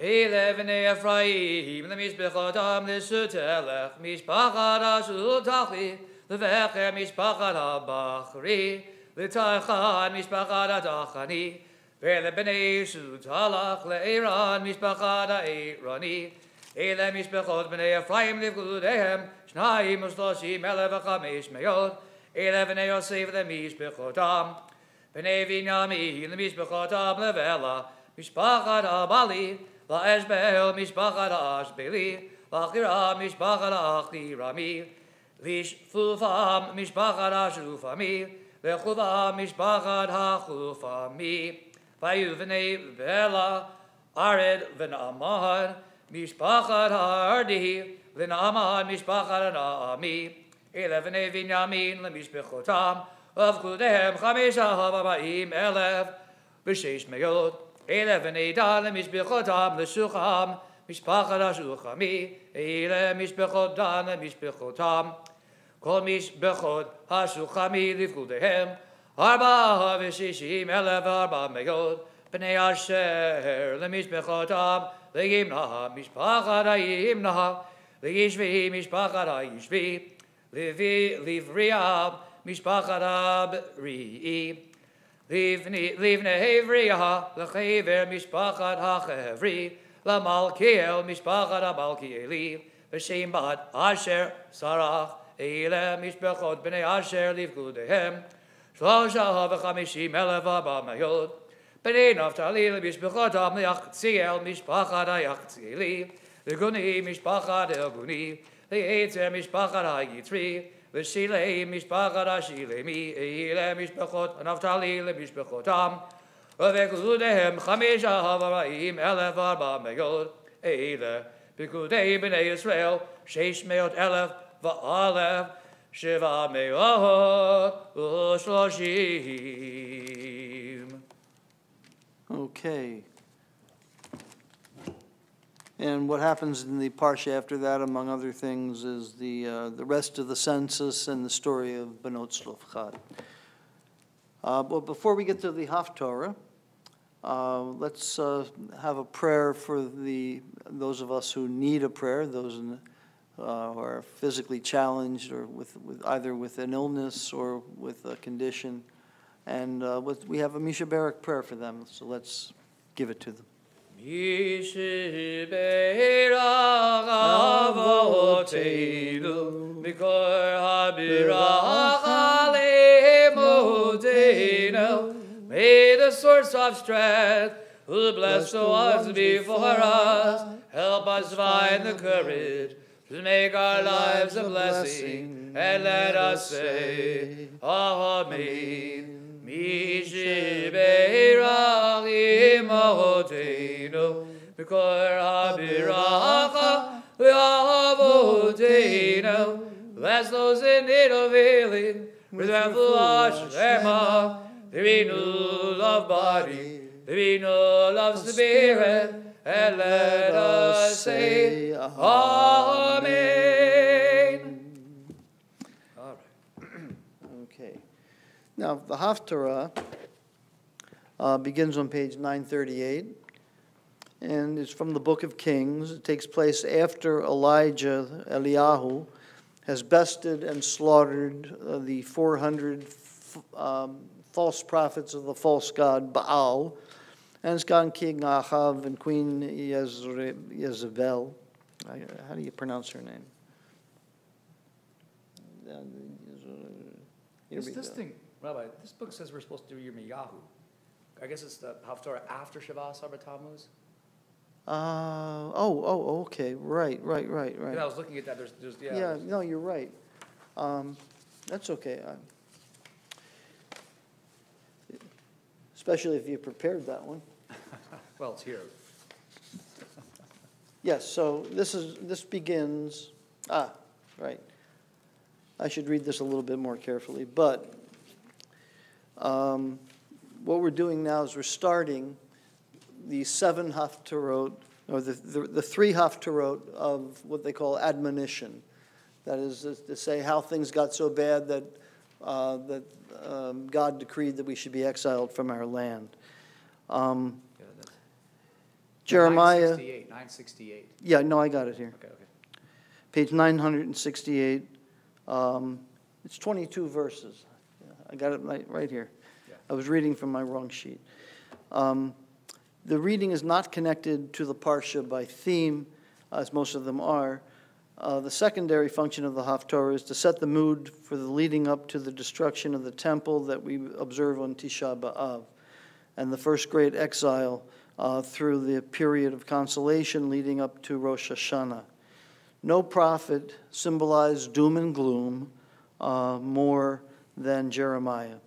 אלה בני אפרים למשפחותם לשותלך, משפחת השותחי, לבכר משפחת הבחרי, לתחן משפחת התחני, ולבני שותלך לאירן משפחת האירני. אלה משפחות בני אפרים לפקודיהם, שניים ושלושים אלף וחמש מאות. אלה בני יוסף למשפחותם. בני בנימין למשפחותם לבלה, משפחת הבלי, לאשבל משפחת האשבלי, לאחירה משפחת האחירמי, לשפופם משפחת השופמי, לחופה משפחת החופמי. והיו בני בלה, ארד ונעמן, משפחת הארדי, ונעמן משפחת הנעמי. אלה בני בנימין למשפחותם, ובפקודיהם חמישה וארבעים אלף ושש מאות. Eleven Edalim Mishbechotam Lesucham Mishpachat Ashuchami Ele Mishbechot Dan Mishbechotam Kol Mishbechot Ashuchami l'ifkudehem. Arba Havishishim Elev Arba Megot Bnei Asher Lemishbechotam Legimnaha Mishpachat Ayimnaha Legishvi Mishpachat Ayishvi Livri Mishpachat Ab Ri'i לבני בריאה לחבר משפחת החברי, למלכיאל משפחת המלכיאלי, ושם בת אשר שרח, אלה משפחות בני אשר לפקודיהם, שלושה וחמישים אלף ארבע מאות, בני נפתלי למשפחותם ליחציאל משפחת היחציאלי, לגוני משפחת אלגוני, ליצר משפחת היצרי, ושילי משפחת השילמי, אלה משפחות נפתלי למשפחותם, ובגלודיהם חמישה וארבעים אלף ארבע מאות, אלה בגלודי בני ישראל שש מאות אלף ואלף שבע מאות ושלושים.
Okay. And what happens in the parsha after that, among other things, is the, uh, the rest of the census and the story of Benot Tzelofchad. Uh, But before we get to the Haftorah, uh, let's uh, have a prayer for the, those of us who need a prayer, those in, uh, who are physically challenged or with, with, either with an illness or with a condition. And uh, with, we have a Mi Sheberach prayer for them, so let's give it to them.
May the source of strength who blessed the ones before us help us find the courage to make our lives a blessing and let us say, Amen. Mikor habiracha ve'avotenu. Bless those in need of healing, with refuah shlema. There be no love body, there be no love spirit, and let us say, Amen. All right.
Okay. Now, the Haftarah uh, begins on page 938, and it's from the book of Kings. It takes place after Elijah, Eliyahu, has bested and slaughtered uh, the 400 f- um, false prophets of the false god Baal, and it's King Ahav and Queen Jezebel. How do you pronounce her name?
Is this thing, Rabbi, this book says we're supposed to do Yirmiyahu. I guess it's the Haftarah after Shiva Asar B'Tammuz.
Uh, oh, oh, okay, right, right, right,
Because I was looking at that, there's, there's, yeah.
Yeah,
there's-
no, you're right. Um, that's okay. uh, Especially if you prepared that one.
Well, it's here.
Yes, so this is, this begins, ah, right. I should read this a little bit more carefully, but um, what we're doing now is we're starting the seven haftarot, or the, the, the three haftarot of what they call admonition. That is to say how things got so bad that, uh, that um, God decreed that we should be exiled from our land. Um,
Yeah,
Jeremiah,
968, 968.
yeah, no, I got it here.
Okay, okay.
page 968. Um, It's 22 verses. I got it right, right here.
Yeah.
I was reading from my wrong sheet. Um, The reading is not connected to the Parsha by theme, as most of them are. Uh, The secondary function of the Haftarah is to set the mood for the leading up to the destruction of the temple that we observe on Tisha B'Av, and the first great exile uh, through the period of consolation leading up to Rosh Hashanah. No prophet symbolized doom and gloom uh, more than Jeremiah.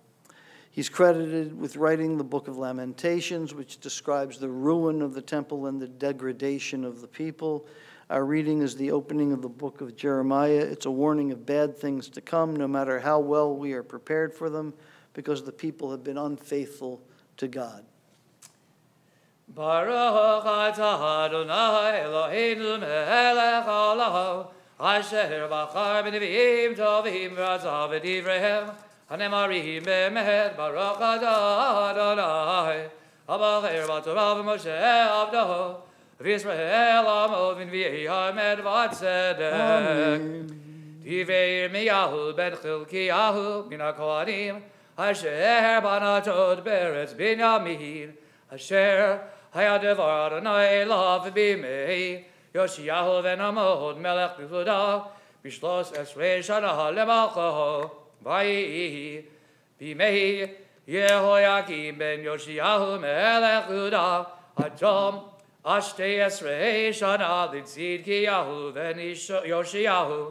He's credited with writing the book of Lamentations, which describes the ruin of the temple and the degradation of the people. Our reading is the opening of the book of Jeremiah. It's a warning of bad things to come, no matter how well we are prepared for them, because the people have been unfaithful to God.
Baruch atah Adonai Eloheinu melech haolam Asher bachar b'nevi'im tovim v'atzah v'divrehem Hanemarim b'emet Baruch atah Adonai Abacher b'torah v'moshe avdo V'Yisrael amod v'nvi'ei hamed v'atzedek Divrei Yirmiyahu ben Chilkiyahu min HaKohanim Asher banatot beretz Binyamin Asher היה דבר אדוני אליו בימי יאשיהו בן עמוד מלך יהודה בשלוש עשרה שנה למלכו ויהי בימי יהויקים בן יאשיהו מלך יהודה עד תום השתי עשרה שנה לצדקיהו בן יאשיהו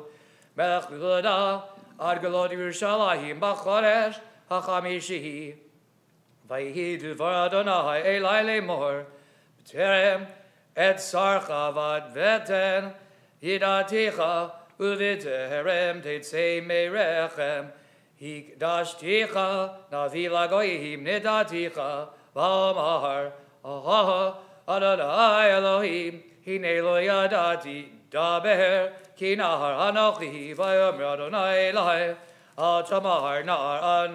מלך יהודה עד גלות ירושלים בחודש החמישי ויהי דבר אדוני אלי לאמור, בטרם et sarchavad veten, hidaticha ulviterem tetse merechem, hikdashticha navila goyim nidaticha v'amahar aha Adonai Elohim hine lo yadati daber ki nahar anochi v'yomer Adonai Elohim al tamahar nahar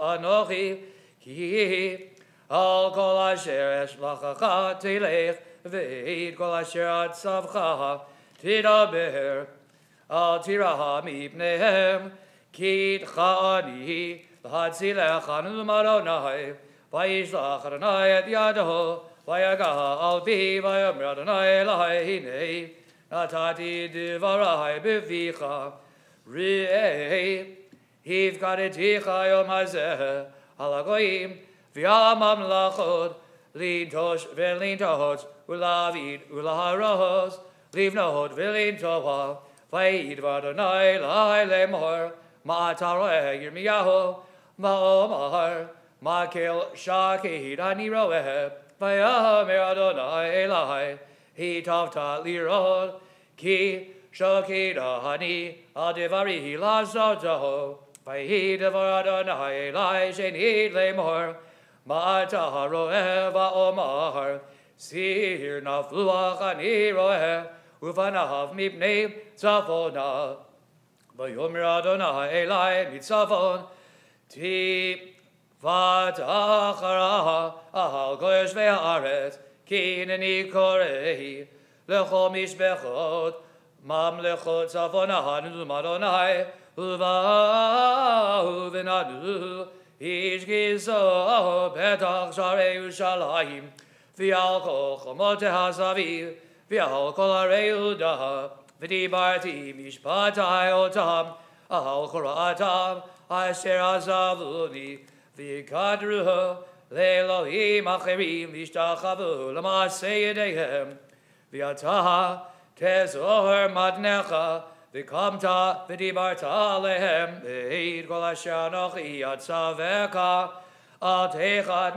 anochi ki al kol asher eshlachacha telech ואת כל אשר עצבך תדבר, אל תירא מפניהם, כי איתך אני להצילך נאום אדוני, וישלח אדוני את ידו, ויגע על פי, ויאמר אדוני אלי, הנה נתתי דברי בפיך, ראה, הפקדתיך יום הזה, על הגויים ועל הממלכות, לנטוש ולנטוש, ולהביט ולהרוס, לבנות ולנטוע, Vaid vadonai lai lemor, ma taroe yirmiyahu, ma omar, ma kil shakid ani roeh, vayamer Adonai Elai, he tavta lirod, ki shakida hani, adivari lazotaho, vaid vadonai lai shenid lemor, ma taroe va omar, סיר נפלוח אני רואה, ובניו מפני צפונה. ויאמר אדוני אלי מצפון, תפתח אחריה, אהל כל יושבי הארץ, כי הנני קוראי לכל משפחות, ממלכות צפונה הנלום אדוני, ובאו ונדו איש גיסו פתח שערי ירושלים. V'al kol chomot hazaviv, v'al kol Yehuda, v'dibarti mishpatai otam, ahal koratam, asher azavuni, le'elohim acherim, v'ishtachavu, l'masei yedehem, v'yatah, tezohar madnecha, v'kamta, v'dibarta lehem, v'eid kol asher anochi yatzaveka, al techad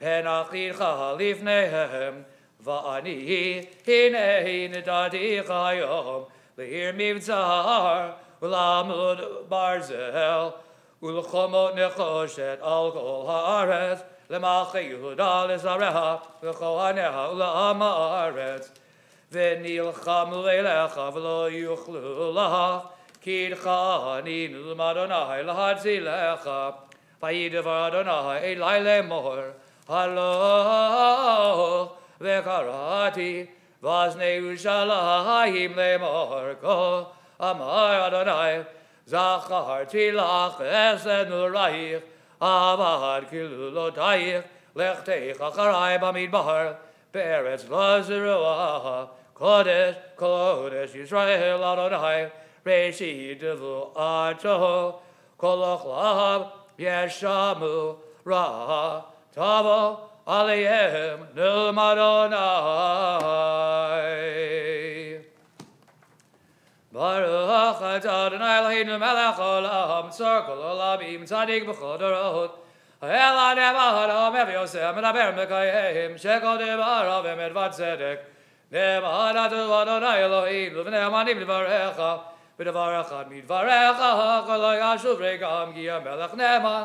mipnehem, penachidcha lifnehem, va'ani hinei nedadicha hayom, le'ir mivzar, ulamud barzel, ulchomot nechoshet al kol haaretz, lemache Yehuda lezareha, v'chohaneha ula'am haaretz, ונלחמו אליך ולא יוכלו לך, כי איתך אני נלם אדוני להצילך. וידבר אדוני אלי לאמור, הלוך וקראתי, ואזני ירושלים לאמור כה, אמר אדוני, זכרתי לך חסד נורייך, עבד כלולותייך, לכתך אחרי במדבר, בארץ לא זרועה, קודש, קודש ישראל אדוני, ראשית תבואתו, כל אוכליו ישמו רע, תבוא עליהם נאום אדוני. ברוך אתה אדוני אלוהינו מלך העולם, צור כל עולמים, צדיק בכל דורות. אל הנאמן אומר ויוסף, מדבר מקיים, שכל דבריו אמת וצדק. נאמן אתה אדוני אלוהינו, ונאמנים לדבריך, בדבר אחד מדבריך, כל לא ישוב ריקם, כי המלך נאמן,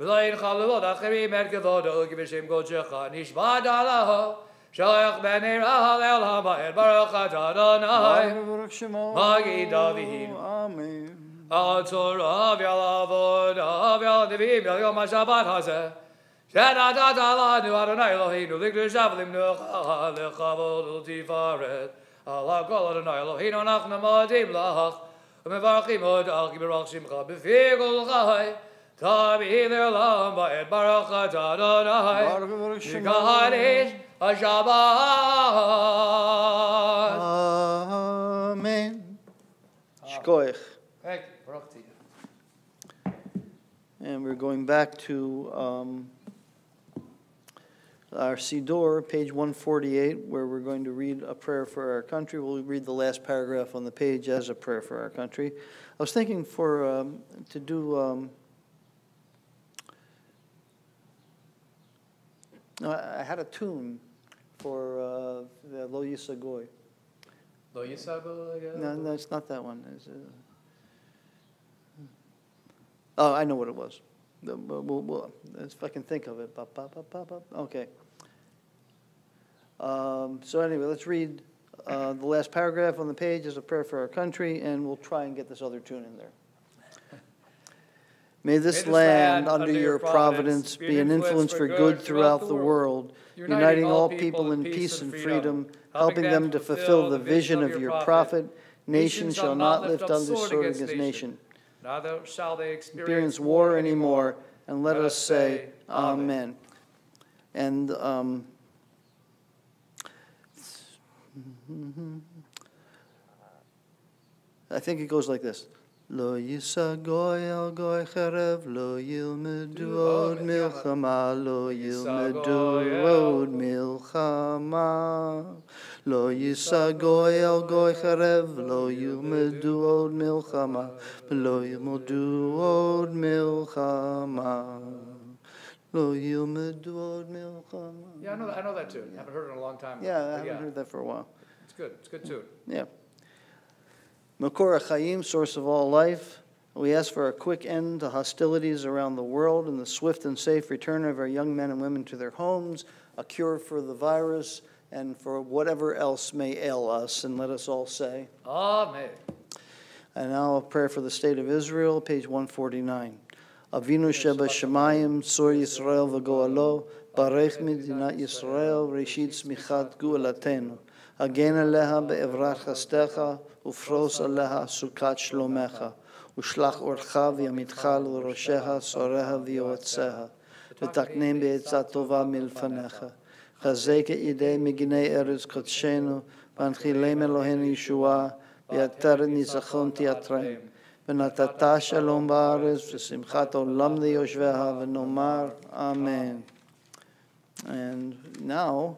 ולא ינחלו עוד אחרים את כבודו, כי בשם קודשך נשבעת עליו. שלח בנראה אל המעט, ברוך אתה אדוני.
Baruch Shemo.
Magi David.
Amen.
הצורה ועל העבודה ועל הנביאים ועל יום השבת הזה. שנתת לנו אדוני אלוהינו לקדושה ולמנוחה לכבוד ולתפארת. על הכל אדוני אלוהינו אנחנו מודים לך ומברכים אותך כי ברוך שמך בפי כל חי.
Amen. And we're going back to um, our Siddur, page 148, where we're going to read a prayer for our country. We'll read the last paragraph on the page as a prayer for our country. I was thinking for um, to do. Um, I I had a tune for uh, the Lo Yisa Goy.
Lo yisabu?
No, no, it's not that one. It's, uh, Oh, I know what it was. The- We'll, we'll- we'll- if I can think of it. Ba, ba, ba, ba, ba. Okay. Um, So anyway, let's read uh, the last paragraph on the page as a prayer for our country, and we'll try and get this other tune in there. May this land, under your providence, be an influence for good throughout the world, uniting all people in peace and freedom, helping them to fulfill the vision of your prophet. Nation shall not lift up the sword against nation.
neither shall they experience
experience war anymore, and let us say, Amen. And um, I think it goes like this. לא יישא גוי על גוי חרב, לא ילמדו עוד מלחמה, לא ילמדו עוד מלחמה. לא יישא גוי על גוי חרב, לא ילמדו עוד מלחמה, ולא ילמדו עוד מלחמה. לא ילמדו עוד מלחמה.
Yeah, I know, I know that tune. Haven't heard it in a long time.
Yeah, I
but
haven't heard that for a while.
It's good. It's a good tune.
Yeah. Makor Chaim, source of all life, we ask for a quick end to hostilities around the world and the swift and safe return of our young men and women to their homes, a cure for the virus, and for whatever else may ail us. And let us all say,
Amen.
and now a prayer for the state of Israel, page 149. Avinu Sheba Shemayim, Sur Yisrael v'goalo, Barech Medinat Yisrael, Reshit Smichat Guelatenu. הגן עליה באברת חסדך, ופרוס עליה סוכת שלומך, ושלח אורך וימיתך לראשיה, שוריה ויועציה, ותקנם בעצה טובה מלפניך. חזק את ידי מגיני ארץ קודשנו, והנחילם אלוהינו ישועה, ויתר ניצחון תיאטרם. ונתת שלום בארץ, ושמחת עולם ליושביה, ונאמר אמן. And now,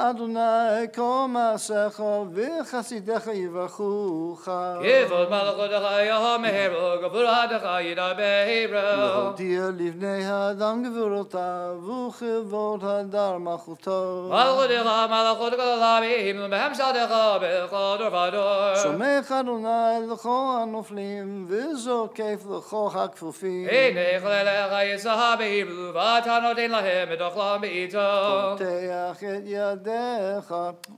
מעשיו.
יודוך אדוני כל מעשיך, וחסידיך יברכוך.
כבוד מלכותך יאמרו, גבורתך ידברו.
להודיע לבני האדם גבורותיו, וכבוד הדר מלכותו.
מלכותך מלכות כל העמים, ובהמשלתך בכל דור ודור.
סומך אדוני לכל הנופלים, וזוקף לכל הכפופים.
הנה כלליך יישא בהיברו, ואתה נותן להם את אוכלם בעיתו.
פותח את ידיך,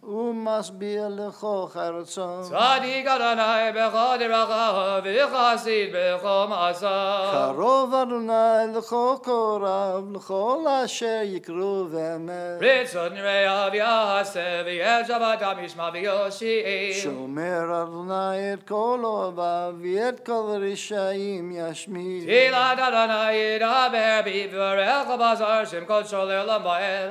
ומשביע לכל חרצון.
צדיק אדוני בכל דברך, וחסיד בכל מעשיו.
קרוב אדוני לכל קורב, לכל אשר יקרו ואמת.
רצון רעיו יעשה, ואת שבתם ישמע ויושיע.
שומר אדוני את כל אוהביו, ואת כל רשעים ישמיד.
תהילת אדוני ידבר בי, וברך בזר שם קודשו לעולם ועד.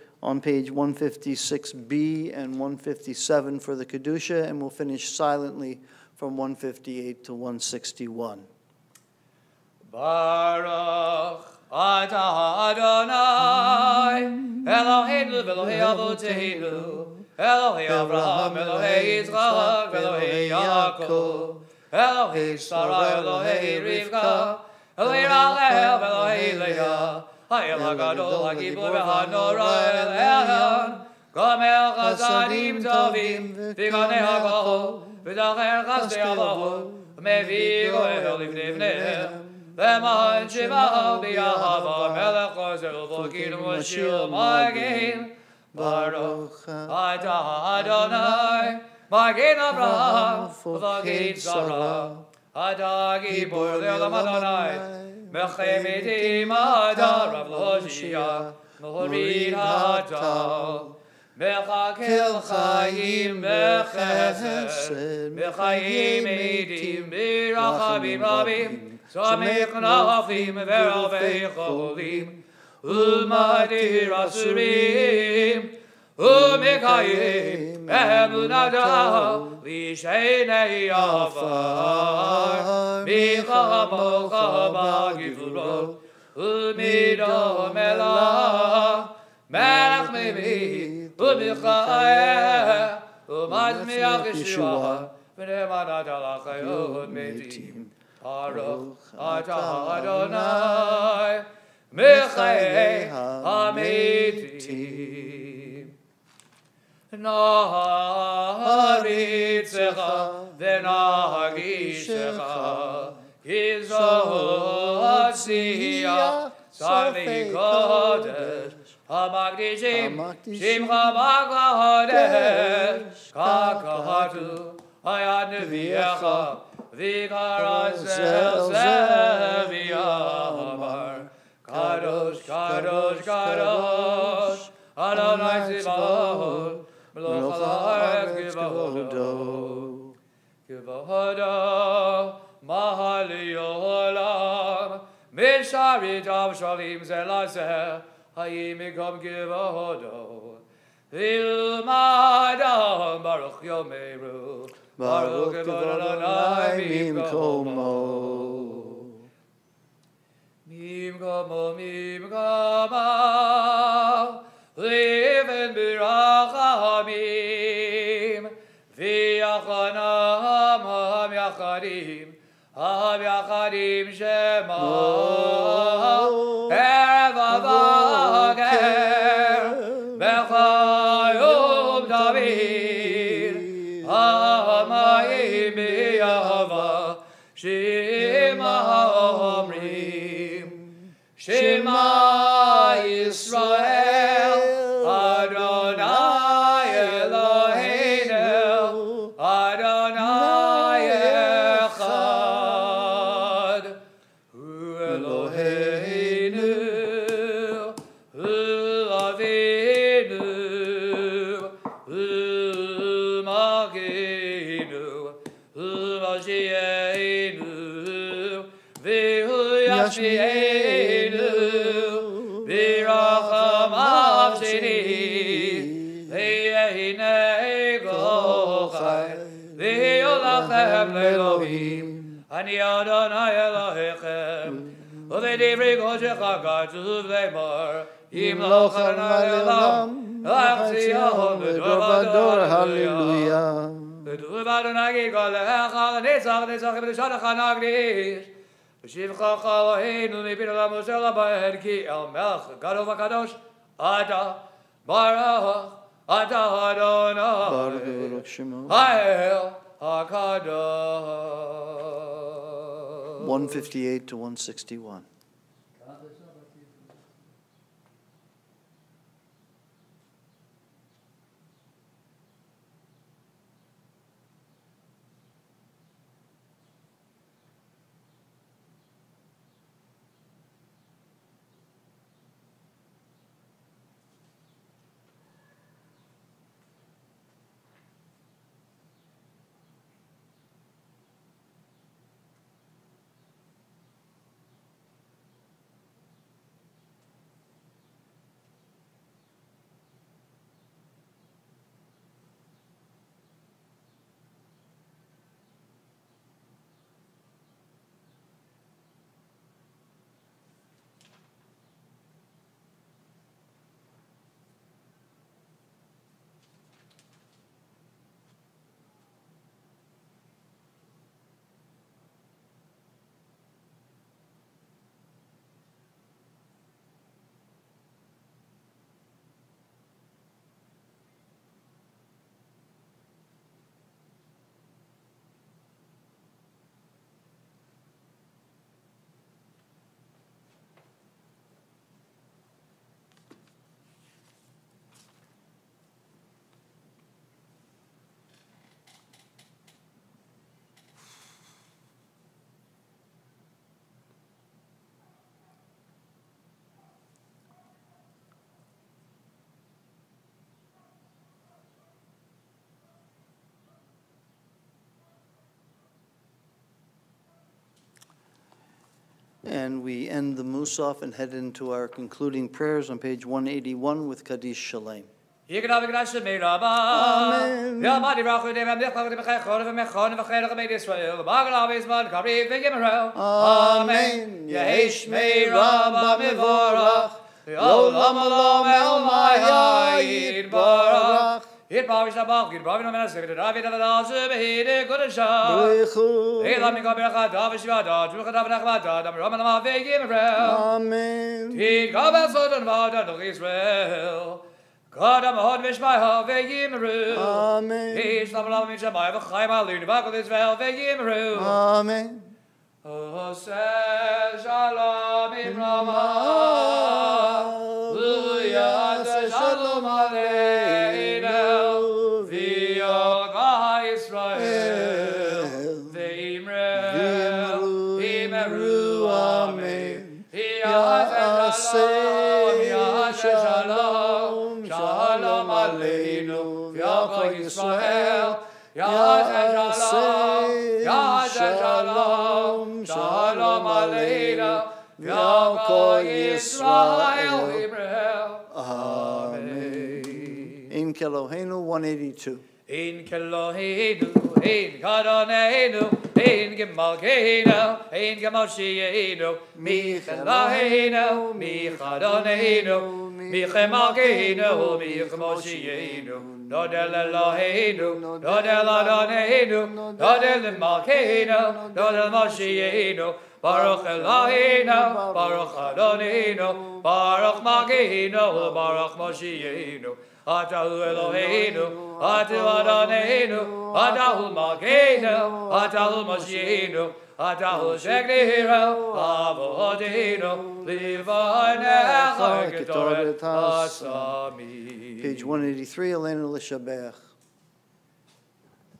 on page 156b and 157 for the Kedusha, and we'll finish silently from 158 to 161.
Baruch atah Adonai Eloheinu Avoteinu Elohei Elohei Yitzchak, Elohei Yaakov Elohei Sarah, Elohei Rivka Elohei Rachel, Elohei Leah Ha'el HaGadol, HaGibor v'Hanora El Elyon Gomel Chasadim Tovim V'ganei HaGahol V'dacher Chasdei Avot Mevi Goel Livnei Vnehem למען שבעה ביהבה מלך עוזר ובוקר ושיל מגן ברוך אתה אדוני מגן אברהם ובגן שרה אתה גיבור לעולם אדוני Melchemeti Mada Rav Hoshia Morid Hadal Melchakel Chaim Mechesed Melchayim Edim Birachabim Rabim Samech Nafim Veravei Cholim ulmadir Asurim ומקיים אמונתה לשני עפר מחמוך בגבולות ומדום אליו מלך מביט ומכער ומצמיח ישועה ונאמנת על החיות מתים Baruch atah Adonai Mechai Hamitim Naharitzecha V'nahagishecha Yizot Siya Sarvi Kodesh Hamagdishim Shimcha Maglahodesh Kakahatu Hayad Neviecha Vikara Zeviamar Kadosh, Kadosh, Kadosh Adonai Zivahot Haaretz Givahodo Givahodo Mahali Olam Mishari Tav Shalim Zelazeh Hayim Mikom Givahodo Ilmadam Baruch Yomeru
Baruch Adonai Mimkomo.
Mim kamo, mim kamo, Leven birachamim, V'yachanam ham yachadim, ham Elohim. Ani Adonai Elohechem. V'vedivri
goshecha gartzuv lemar. Im lo chanan elam.
Lachziyahom v'dor v'dor. Hallelujah. V'dor v'adonai gidgol. Nitzach nitzach v'dishonach anagrish. V'shivchach Eloheinu mipir lamus elabahed ki el melech gadol v'kadosh ada barach
ada Adonai. Baruch
Shemo. Hail.
158 to 161. And we end the Musaf and head into our concluding prayers on page 181 with Kaddish Shalem.
יקרא וקדש שמי רבה.
אמן.
יאמר דברך ודבם דרך ודבך חורף ומכון וחרך בית ישראל. ובגלה בזמן קריב ויגמרהו.
Amen. יהי שמי רבה מבורך. לעולם עולם אלמי יתברך.
It bavish da bav git bavin amena sevit da
vid
da da ze behide kodesha. Lechu. Hey la mi gaber
khad
da vish va da tu khad da khad da da ram ma ve.
Amen.
Tid gaber so da va da do Israel. God am hod vish my ha ve gim ru.
Amen.
Hey la la mi jamai va khay ma lu va kod Israel ve gim. Amen. Oh, says Shalom Imrama. Seya Shalom, Shalom Aleinu, V'yachol Yisrael, Ya Shalom, Ya
Shalom, Shalom Aleinu, V'yachol Yisrael, Amen. Amen. Im Kelohenu 182.
Ein Kelohenu, ein Kadonenu, ein Gemalkeinu, ein Gemoshienu, mi Kelohenu, mi Kadonenu, mi Gemalkeinu, mi Gemoshienu, Dodel Eloheinu, Dodel Adonenu, Dodel Malkeinu, Dodel Moshienu, Baruch Eloheinu, Baruch Adonenu, Baruch Malkeinu, Baruch Moshienu, Atahu Eloheinu, Atu Adonenu, Atahu Malkeinu, Atahu Moshienu, Atahu Shekniru, Avodeinu, Livanecha Getoret Asami.
Page 183, Elena Lishabech.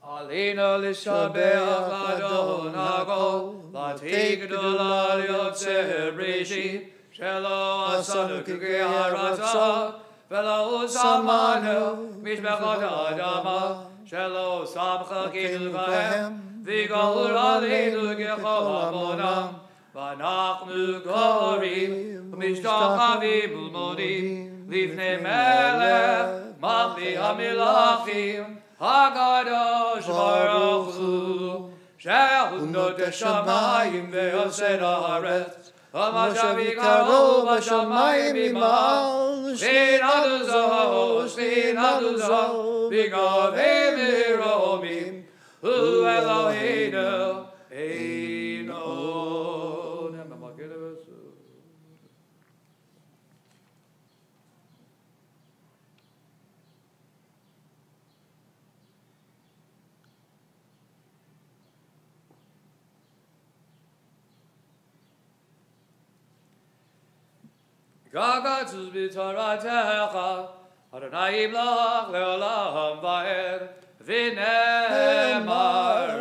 Alina Lishabech Adon Agol, Latik Dulal Yotze Brishi, Shelo Asanu Kikiyarata, Velo Samanu, Mishbechot Adama, Shelo Samcha Kilvahem, Vigol Alinu Gechol Amonam, Vanachnu Gorim, Mishtachavim Ulmodim, Livnei Melech, Machli Hamilachim, Hakadosh Baruch Hu, Shehunot Shamayim ve'osed haaretz, המושב יקרו בשמיים Amajavikaro Bashamai Bimal Shinaduzo Shinaduzo Bigavemiro Mim. Hu Eloheinu Gagatus b'toratecha, Adonai imlach leolam va'ed, v'nemar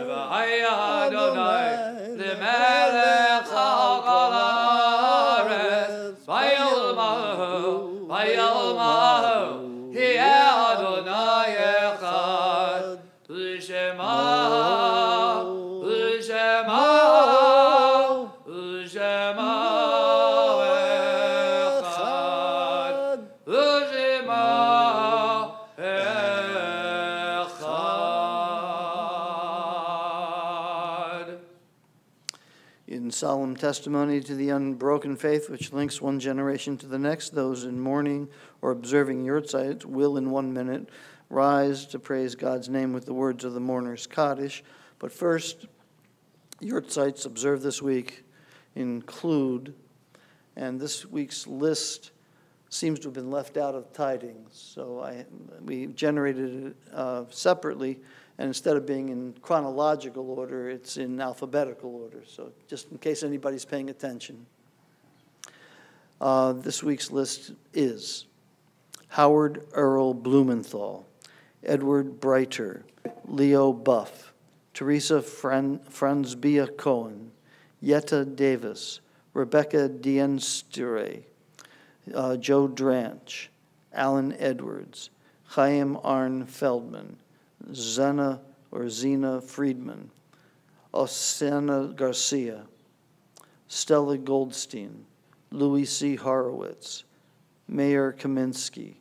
v'haya Adonai, l'melech ha'kol haaretz, Adonai
testimony to the unbroken faith which links one generation to the next, those in mourning or observing Yurtzeit will in one minute rise to praise God's name with the words of the mourner's Kaddish. But first, Yurtzeits observed this week include, and this week's list seems to have been left out of tidings. So I, we generated it uh, separately, and instead of being in chronological order, it's in alphabetical order. So just in case anybody's paying attention. Uh, This week's list is Howard Earl Blumenthal, Edward Breiter, Leo Buff, Teresa Fran- Franzbia Cohen, Yetta Davis, Rebecca Dienstire, uh, Joe Dranch, Alan Edwards, Chaim Arn Feldman, Zena or Zena Friedman, Osana Garcia, Stella Goldstein, Louis C. Horowitz, Mayor Kaminsky,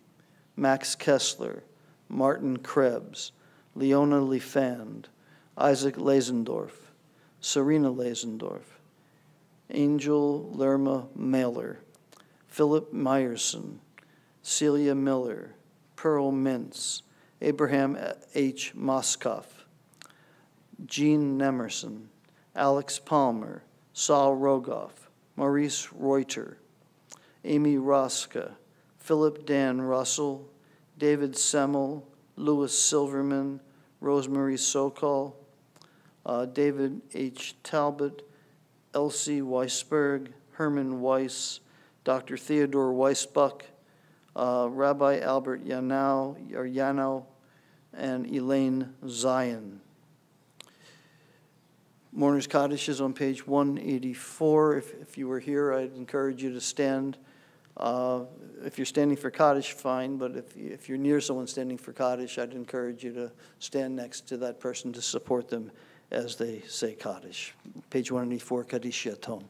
Max Kessler, Martin Krebs, Leona Lefand, Isaac Lazendorf, Serena Lazendorf, Angel Lerma Mailer, Philip Meyerson, Celia Miller, Pearl Mintz, Abraham H. Moskoff, Jean Nemerson, Alex Palmer, Saul Rogoff, Maurice Reuter, Amy Roska, Philip Dan Russell, David Semmel, Louis Silverman, Rosemary Sokol, uh, David H. Talbot, Elsie Weisberg, Herman Weiss, Dr. Theodore Weisbuck, uh, Rabbi Albert Yanau, or Yano, and Elaine Zion. Mourner's Kaddish is on page 184. If, if you were here, I'd encourage you to stand. Uh, If you're standing for Kaddish, fine, but if, if you're near someone standing for Kaddish, I'd encourage you to stand next to that person to support them as they say Kaddish. Page 184, Kaddish Yatom.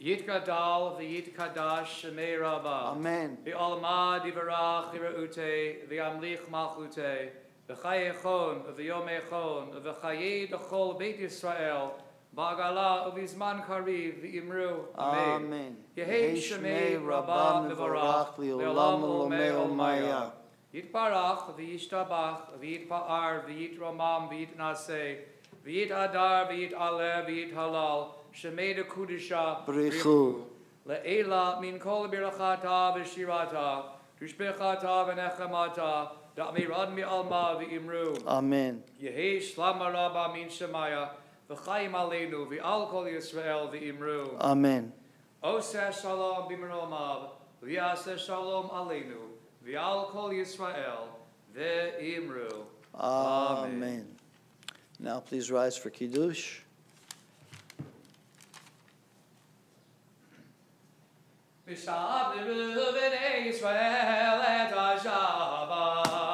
Yit gadal v'yit kadash shemei rabba.
Amen.
V'alma divarach iraute v'amlich malchute v'chayechon v'yomechon v'chaye dechol beit Yisrael ba'agala uvizman kariv v'imru.
Amen.
Yehi shemei rabba mivarach le'olam olmei maya. Yitbarach v'yishtabach v'yitpa'ar v'yitramam v'yitnaseh v'yit adar v'yit aleh v'yit halal shemei dekudisha
Brichu.
Le'ela min kol birachata v'shirata tushbechata v'nechemata da'mirad mi'alma v'imru
Amen.
Yehi shlama rabba min shemaya v'chayim aleinu v'al kol Yisrael v'imru
Amen.
Oseh shalom b'miromav v'yaseh shalom aleinu v'al kol Yisrael v'imru
Amen. Now please rise for Kiddush.
V'shab b'nei Yisrael et ha-Shabbat.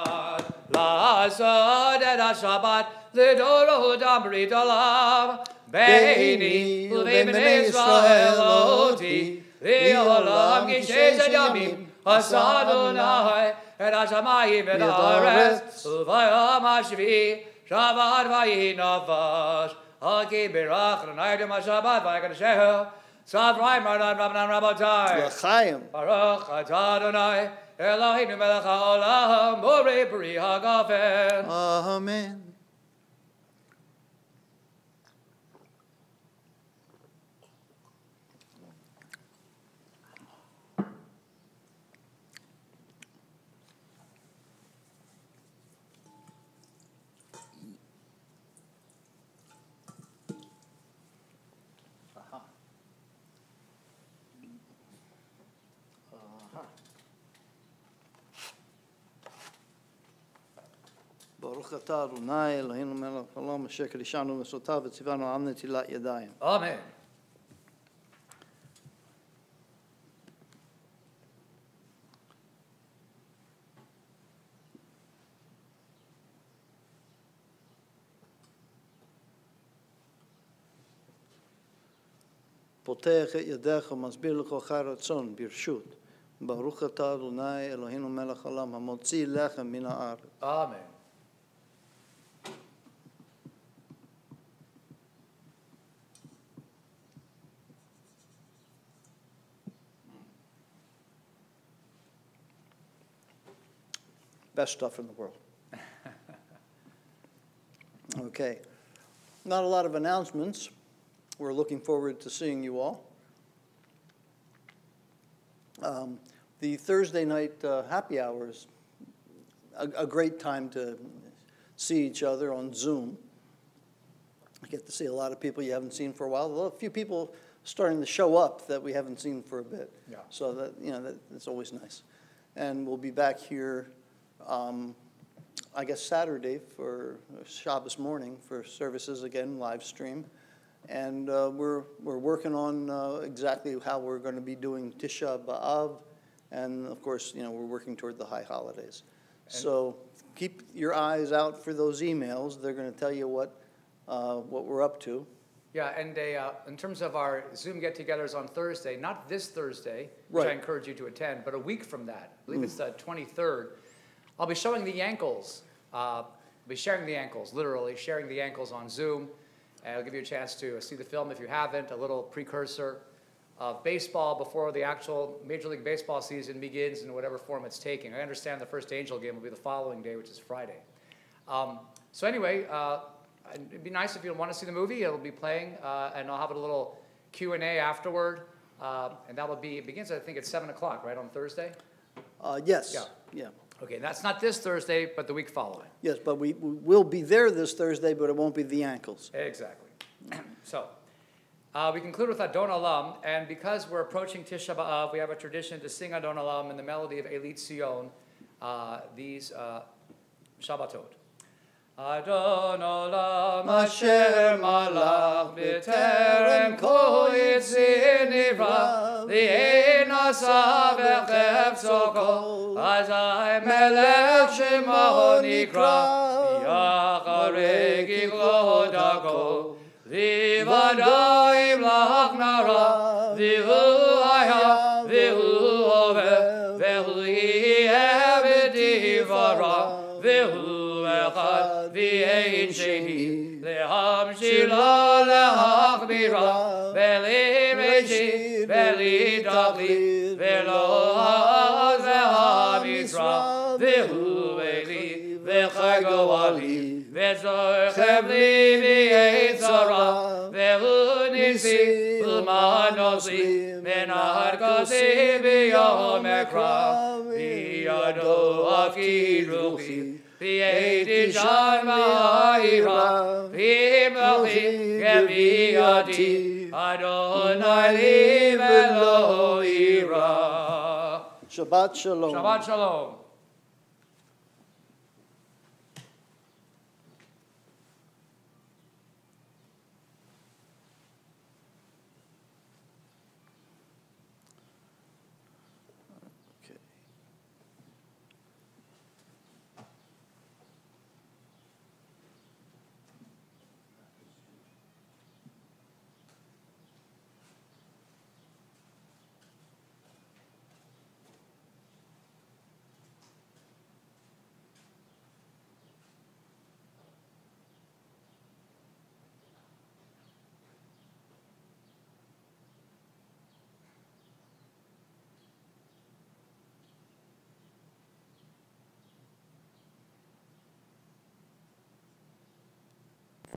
La'asod et ha-Shabbat l'doro damri dolav. Beini u'vein b'nei Yisrael oti. V'olam gishez et yamim. Hasadonai et ha-shamayim et ha'aretz. Uvayam ha-shvi. Shabbat vayi navash. Haki birach l'naydem ha-Shabbat v'yakadashehu. Savrai Maran Rabbanan.
L'chaim.
Baruch atah Adonai, Eloheinu melech haolam, borei peri hagafen.
Amen. ברוך אתה אדוני אלוהינו מלך העולם אשר קדישנו מסותיו וציוונו עם נטילת ידיים.
Amen.
פותח את ידיך ומסביר לכוחך רצון ברשות. ברוך אתה אדוני אלוהינו מלך העולם המוציא לחם מן הארץ.
Amen.
Best stuff in the world. Okay. Not a lot of announcements. We're looking forward to seeing you all. Um, The Thursday night uh, happy hour is a, a great time to see each other on Zoom. I get to see a lot of people you haven't seen for a while. A few people starting to show up that we haven't seen for a bit.
Yeah.
So that, you know, that, that's always nice. And we'll be back here, um, I guess Saturday for Shabbos morning for services again, live stream. And uh, we're, we're working on uh, exactly how we're going to be doing Tisha B'Av. And of course, you know, we're working toward the high holidays. So keep your eyes out for those emails. They're going to tell you what, uh, what we're up to.
Yeah, and a, uh, in terms of our Zoom get-togethers on Thursday, not this Thursday, which I encourage you to attend, but a week from that, I believe it's the 23rd, I'll be showing the ankles. Uh, I'll be sharing the ankles, literally sharing the ankles on Zoom. And I'll give you a chance to see the film if you haven't, a little precursor of baseball before the actual Major League Baseball season begins in whatever form it's taking. I understand the first Angel game will be the following day, which is Friday. Um, so anyway, uh, it'd be nice if you want to see the movie. It'll be playing, uh, and I'll have a little Q and A afterward, uh, and that will be. It begins, I think, at seven o'clock, right on Thursday.
Uh, Yes,
Yeah.
yeah,
Okay, that's not this Thursday, but the week following.
yes, but we, we will be there this Thursday, but it won't be the ankles.
Exactly. so, uh, we conclude with Adon Olam, and because we're approaching Tisha B'av, we have a tradition to sing Adon Olam in the melody of Eli Tziyon, uh, these uh, Shabbatot. Adon Olam Asher Malach B'terem Kol Yitzir Nivra Li'en Asa V'chefzo Kol Azai Melech Shemo Nikra V'yacharei Giglo Dako V'vadai Lach Nara V'hu Aya V'ein Shehi Lehamshila Lehachbira V'li V'li Dagli V'lo Haz V'hamizra V'hu Eli V'chago Ali V'zorchem Li V'yetzara V'hu Nisi V'manosi V'nahar Kosi V'yom Ekra V'yado Afki Ruchi V'yedi Shan V'ayira V'melchi Geviyati Adonai Li V'lo Ira
Shabbat shalom.
Shabbat Shalom